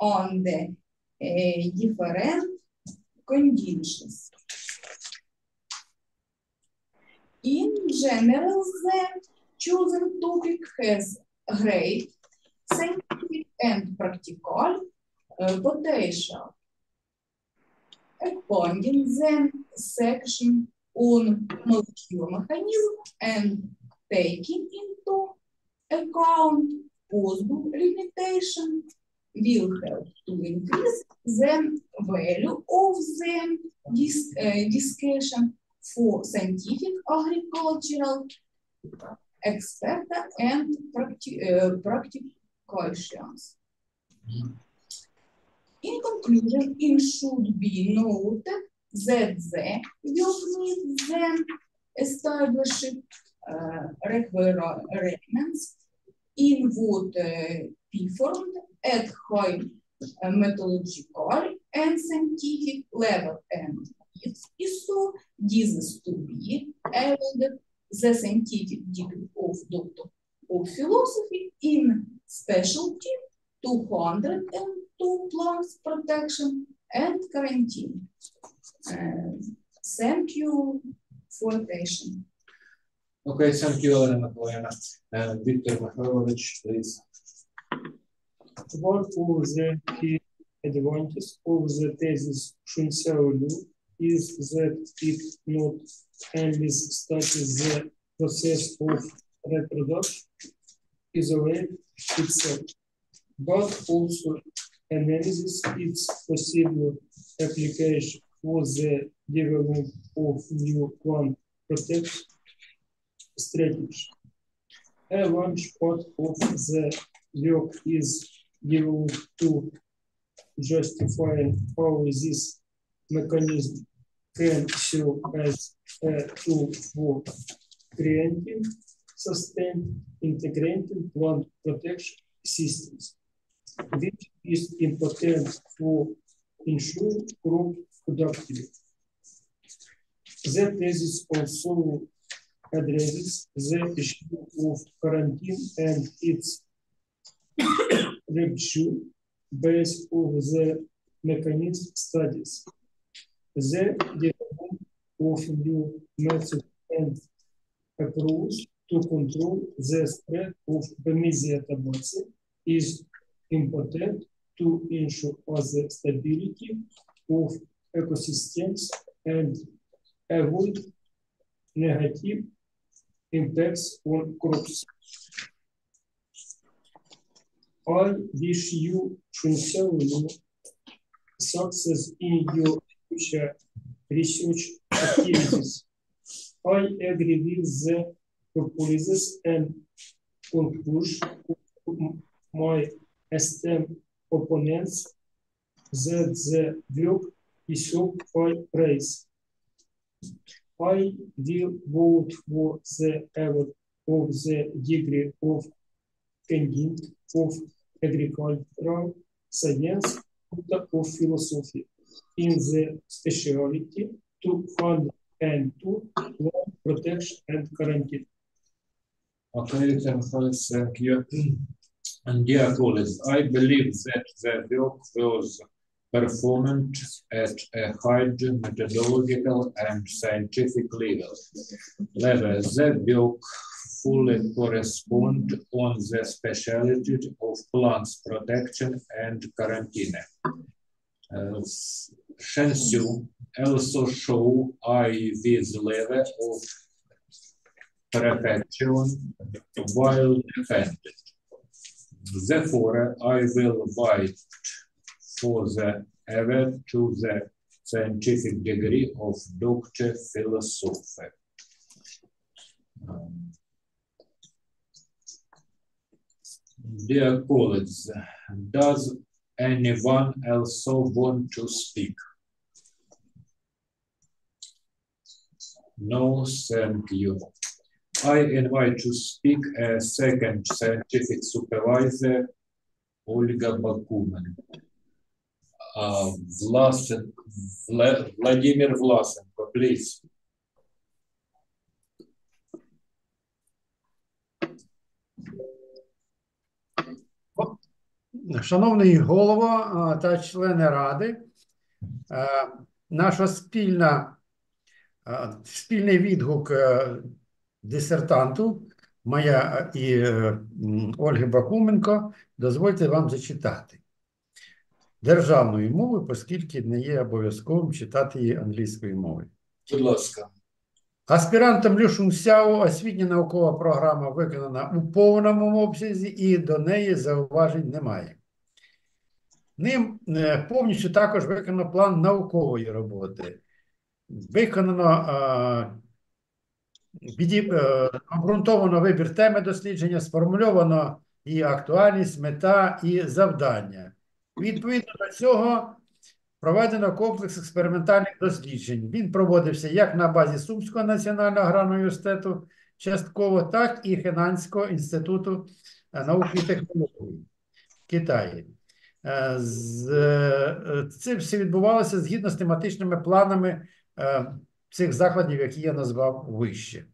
on the uh, different conditions. In general, the chosen topic has great scientific and practical uh, potential. According the section on molecular mechanism and taking into account possible limitation will help to increase the value of the dis, uh, discussion for scientific, agricultural, expert and practi- uh, practitioners. In conclusion, it should be noted that the will meet the established uh, requirements in would uh, performed at high uh, methodological and scientific level and it is so this is to be awarded the scientific degree of Doctor of Philosophy in specialty 202 plants protection and quarantine. Uh, thank you for attention. Okay, thank you, Helena Mikolayevna. And Victor Mikhailovich, please. One of the key advantages of the thesis Shunseolu is that it not only studies the process of reproduction, isolate itself, but also analysis its possible application for the development of new plant protection strategy. A large part of the work is developed to justify how this mechanism can serve as a tool for creating, sustained, integrated plant protection systems, which is important for ensuring crop productivity. The thesis also addresses the issue of quarantine and its review based on the mechanism studies. The development of new methods and approach to control the spread of Bemisia tabaci is important to ensure the stability of ecosystems and avoid negative impacts on crops. I wish you sincerely success in your future research activities. I agree with the proposals and of my esteemed opponents that the work is so high praise. I will vote for the award of the degree of candidate of agricultural science of philosophy in the specialty to fund and to protection and quarantine. Thank you. And dear colleagues, I believe that the work was performed at a high methodological and scientific level. The work fully correspond on the specialty of plants protection and quarantine. Uh, also show I level of perfection while defended. Therefore, I will fight for the award to the scientific degree of Doctor Philosophy. Um, dear colleagues, does anyone else want to speak? No, thank you. I invite to speak a second scientific supervisor, Olga Bakuman. Uh, Vlasen, Vla, Vladimir Vlasenko, please. Шановний голово та члени ради, наша спільна, спільний відгук е, дисертанту моя і е, Ольги Бакуменко, дозвольте вам зачитати державною мовою, оскільки не є обов'язковим читати її англійською мовою. Будь ласка. Аспірантом Люшун Сяо освітня наукова програма виконана у повному обсязі і до неї зауважень немає. Ним е, повністю також виконано план наукової роботи. Виконано е, е, обґрунтовано вибір теми дослідження, сформульовано її актуальність, мета і завдання. Відповідно до цього проведено комплекс експериментальних досліджень. Він проводився як на базі Сумського національного аграрного університету, частково, так і Хенанського інституту е, науки і технологій Китаї. Е, Це все відбувалося згідно з тематичними планами цих закладів, які я назвав вище. Е,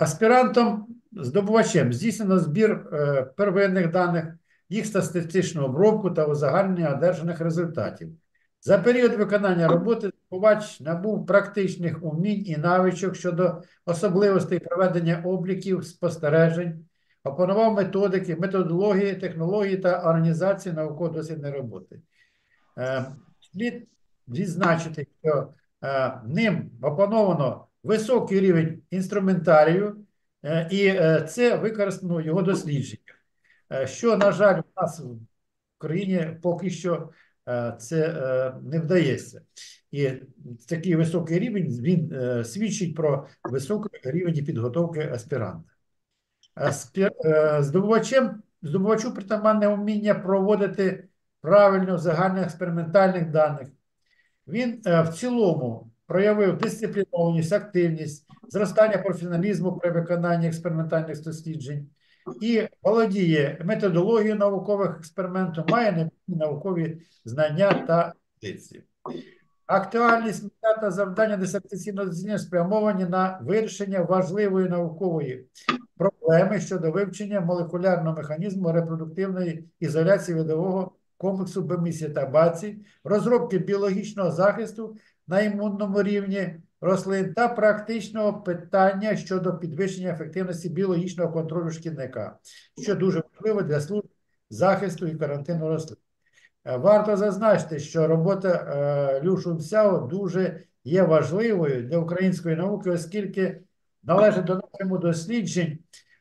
Аспірантом, здобувачем здійснено збір е, первинних даних, їх статистичну обробку та узагальнення одержаних результатів. За період виконання роботи здобувач набув практичних умінь і навичок щодо особливостей проведення обліків, спостережень, опанував методики, методології, технології та організації науково-дослідної роботи. Е, Слід відзначити, що ним опановано високий рівень інструментарію, Е, І е, це використано його дослідженнях. Е, Що, на жаль, у нас в країні поки що е, це е, не вдається. І такий високий рівень він е, свідчить про високий рівень підготовки аспіранта. Аспір... е, Здобувачем, здобувачу притаманне вміння проводити правильно загальних експериментальних даних. Він е, в цілому проявив дисциплінованість, активність, зростання професіоналізму при виконанні експериментальних досліджень і володіє методологією наукових експериментів, має необхідні наукові знання та традиції. Актуальність та завдання дисертаційного дослідження спрямовані на вирішення важливої наукової проблеми щодо вивчення молекулярного механізму репродуктивної ізоляції видового комплексу бемісії та бацій, розробки біологічного захисту на імунному рівні рослин та практичного питання щодо підвищення ефективності біологічного контролю шкідника, що дуже важливо для служб захисту і карантину рослин. Е, Варто зазначити, що робота е, Лю Шунцяо дуже є важливою для української науки, оскільки належить до напряму досліджень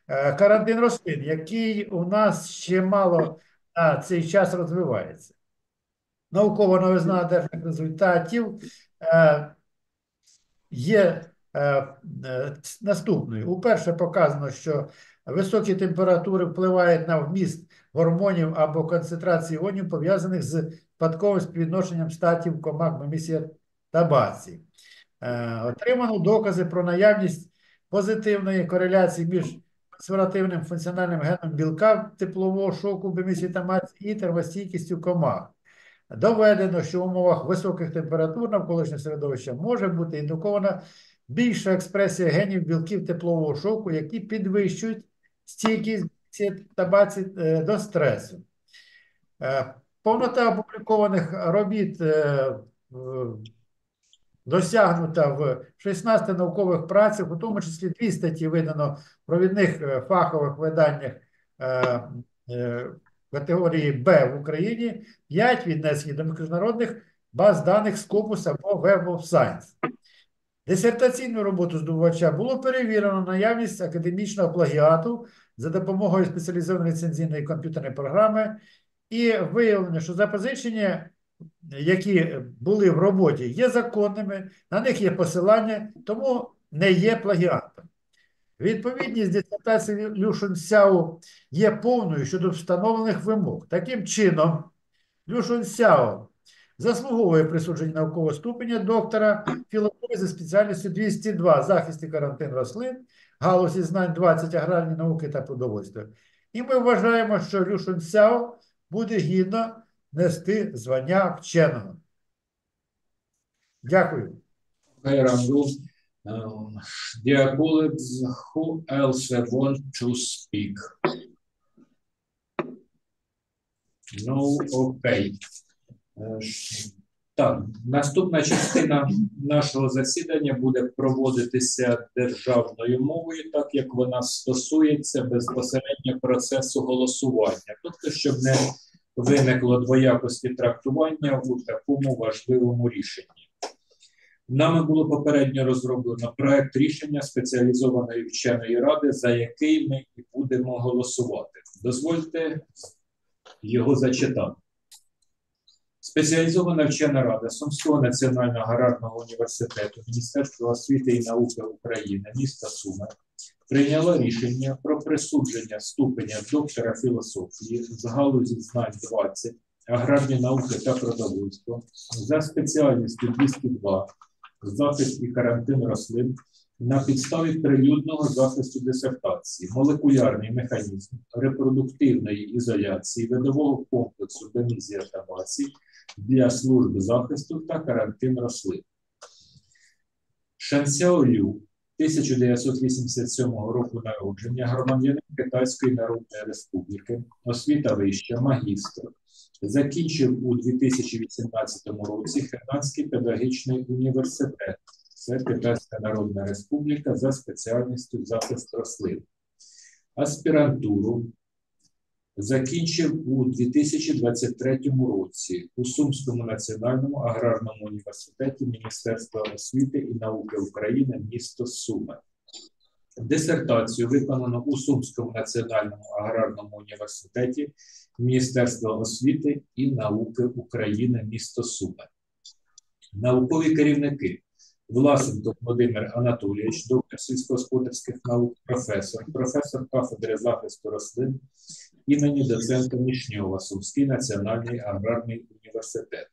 е, карантин рослин, який у нас ще мало на цей час розвивається. Наукова новизна одержаних результатів е, є е, е, наступною. Уперше показано, що високі температури впливають на вміст гормонів або концентрації іонів, пов'язаних з спадковим співвідношенням статів комах мемісія та бацій. Е, Отримано докази про наявність позитивної кореляції між консервативним функціональним геном білка теплового шоку бемісії та маці і термостійкістю комах. Доведено, що в умовах високих температур навколишнього середовища може бути індукована більша експресія генів білків теплового шоку, які підвищують стійкість табаці е, до стресу. Е, Повнота опублікованих робіт е, досягнута в 16 наукових працях, у тому числі дві статті видано в провідних е, фахових виданнях е, е, категорії Б в Україні, 5 віднесені до міжнародних баз даних Scopus або Web of Science. Дисертаційну роботу здобувача було перевірено наявність академічного плагіату за допомогою спеціалізованої ліцензійної комп'ютерної програми, і виявлено, що запозичення, які були в роботі, є законними, на них є посилання, тому не є плагіатом. Відповідність дисертації Люшун Сяо є повною щодо встановлених вимог. Таким чином, Люшун Сяо заслуговує присудження наукового ступеня доктора філології за спеціальністю 202 захист і карантин рослин, галузі знань 20 аграрні науки та продовольства. І ми вважаємо, що Люшун Сяо буде гідно нести звання вченого. Дякую. Colleagues, who else want to speak? No, okay. Е, Так, наступна частина нашого засідання буде проводитися державною мовою, так як вона стосується безпосередньо процесу голосування, тобто, щоб не виникло двоякості трактування у такому важливому рішенні. Нами було попередньо розроблено проект рішення спеціалізованої вченої ради, за який ми і будемо голосувати. Дозвольте його зачитати. Спеціалізована вчена рада Сумського національного аграрного університету Міністерства освіти і науки України міста Суми прийняла рішення про присудження ступеня доктора філософії з галузі знань 20, аграрні науки та продовольство за спеціальністю 202 захист і карантин рослин на підставі прилюдного захисту дисертації, молекулярний механізм репродуктивної ізоляції видового комплексу бенізія та бацій для служби захисту та карантин рослин. Шансяо Лю 1987 року народження, громадянин Китайської Народної Республіки, освіта вища, магістр. Закінчив у 2018 році Херсонський педагогічний університет. Це Китайська Народна Республіка за спеціальністю захист рослин. Аспірантуру закінчив у 2023 році у Сумському національному аграрному університеті Міністерства освіти і науки України місто Суми. Дисертацію виконано у Сумському національному аграрному університеті Міністерства освіти і науки України, місто Суми. Наукові керівники Власенко Володимир Анатолійович, доктор сільськогосподарських наук, професор, професор кафедри захисту рослин імені доцента Мішньова, Сумський національний аграрний університет.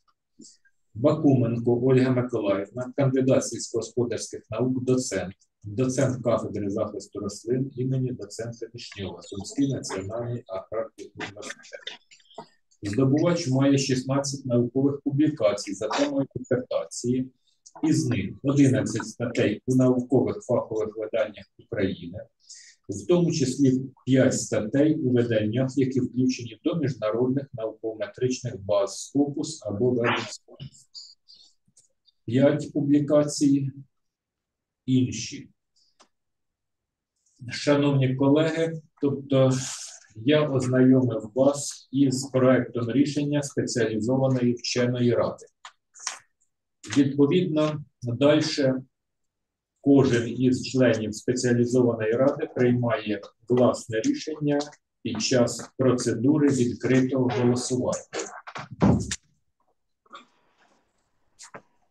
Бакуменко Ольга Миколаївна, кандидат сільськогосподарських наук, доцент, доцент кафедри захисту рослин імені доцента Мішньова, Сумський національний аграрний університет. Здобувач має 16 наукових публікацій за темою дисертації, із них 11 статей у наукових фахових виданнях України, в тому числі 5 статей у виданнях, які включені до міжнародних науково-метричних баз Scopus або WebScopus. 5 публікацій інші. Шановні колеги, тобто я ознайомив вас із проектом рішення спеціалізованої вченої ради. Відповідно, далі кожен із членів спеціалізованої ради приймає власне рішення під час процедури відкритого голосування.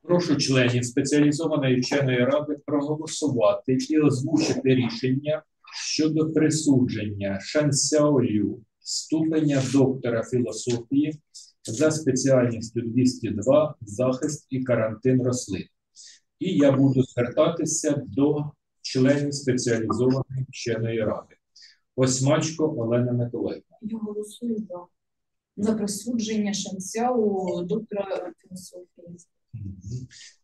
Прошу членів спеціалізованої вченої ради проголосувати і озвучити рішення щодо присудження Шансяолю ступеня доктора філософії за спеціальністю 202 захист і карантин рослин. І я буду звертатися до членів спеціалізованої вченої ради. Осьмачко Олена Миколаївна. Я голосую за. За присудження Шансяу доктора філософії.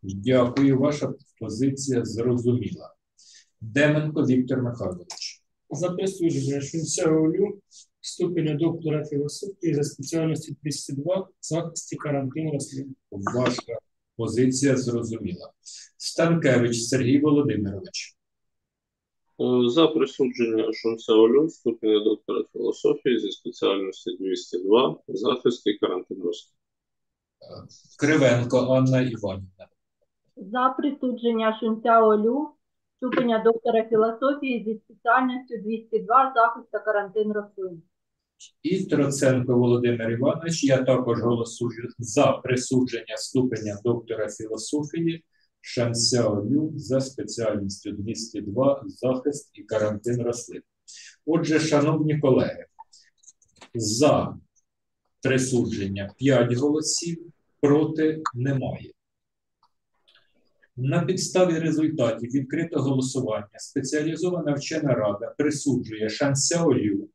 Дякую, ваша позиція зрозуміла. Деменко Віктор Михайлович. За присудження Шунцяолю ступеня доктора філософії за спеціальністю 202 захист і карантин рослин. Ваша позиція зрозуміла. Станкевич Сергій Володимирович. Е, За присудження Шунцеолю ступеня доктора філософії зі спеціальності 202 захист і карантин рослин. Кривенко Анна Іванівна. За присудження Шунця Олю ступеня доктора філософії зі спеціальністю 202 захист та карантин рослин. І Троценко Володимир Іванович. Я також голосую за присудження ступеня доктора філософії Шансяолю за спеціальністю 202 захист і карантин рослин. Отже, шановні колеги, за присудження 5 голосів, проти немає. На підставі результатів відкритого голосування спеціалізована вчена рада присуджує Шансяолю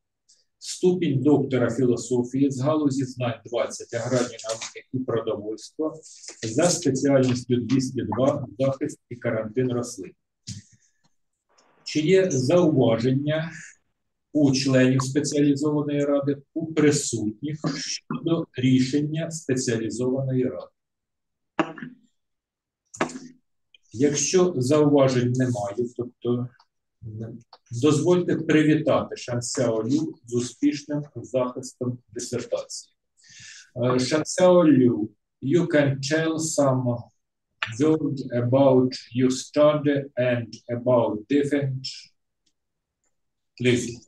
ступінь доктора філософії з галузі знань 20 аграрні науки і продовольства за спеціальністю 202 захист і карантин рослин. Чи є зауваження у членів спеціалізованої ради, у присутніх щодо рішення спеціалізованої ради? Якщо зауважень немає, тобто дозвольте привітати Шансяолю з успішним захистом дисертації. Е, Шансяолю, you can tell some word about your study and about different Please.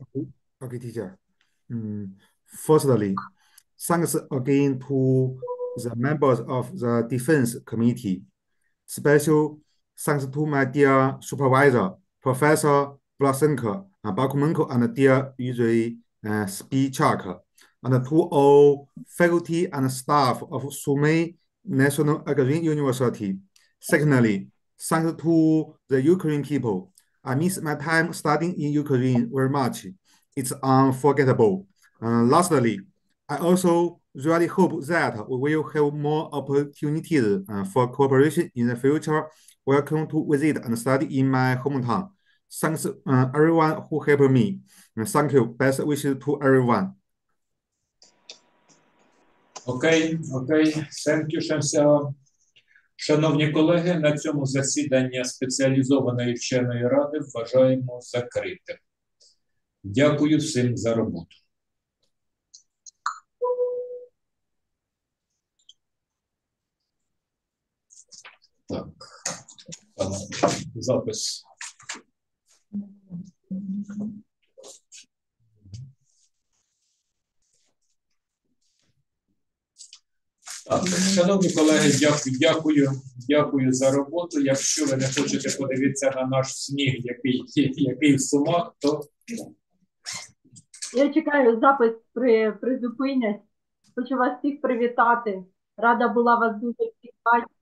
Okay, teacher. Mm, firstly, thanks again to the members of the Defense Committee. Special thanks to my dear supervisor, Professor Vlasenko, Bakumenko, and dear Yuzui uh, Spichak, and to all faculty and staff of Sumy National Agrarian University. Secondly, thanks to the Ukrainian people. I miss my time studying in Ukraine very much. It's unforgettable. Uh, lastly, I also really hope that we will have more opportunities uh, for cooperation in the future. Welcome to visit and study in my hometown. Thanks uh, everyone who helped me. Uh, Thank you. Best wishes to everyone. Окей, окей, thank you, Шансяо. Шановні колеги, на цьому засідання спеціалізованої вченої ради вважаємо закритим. Дякую всім за роботу. Так, запис. Так, шановні колеги, дякую, дякую, дякую за роботу. Якщо ви не хочете подивитися на наш сніг, який, який в сумах, то Я чекаю запис при, призупинять. Хочу вас всіх привітати. Рада була вас дуже всіх бачити.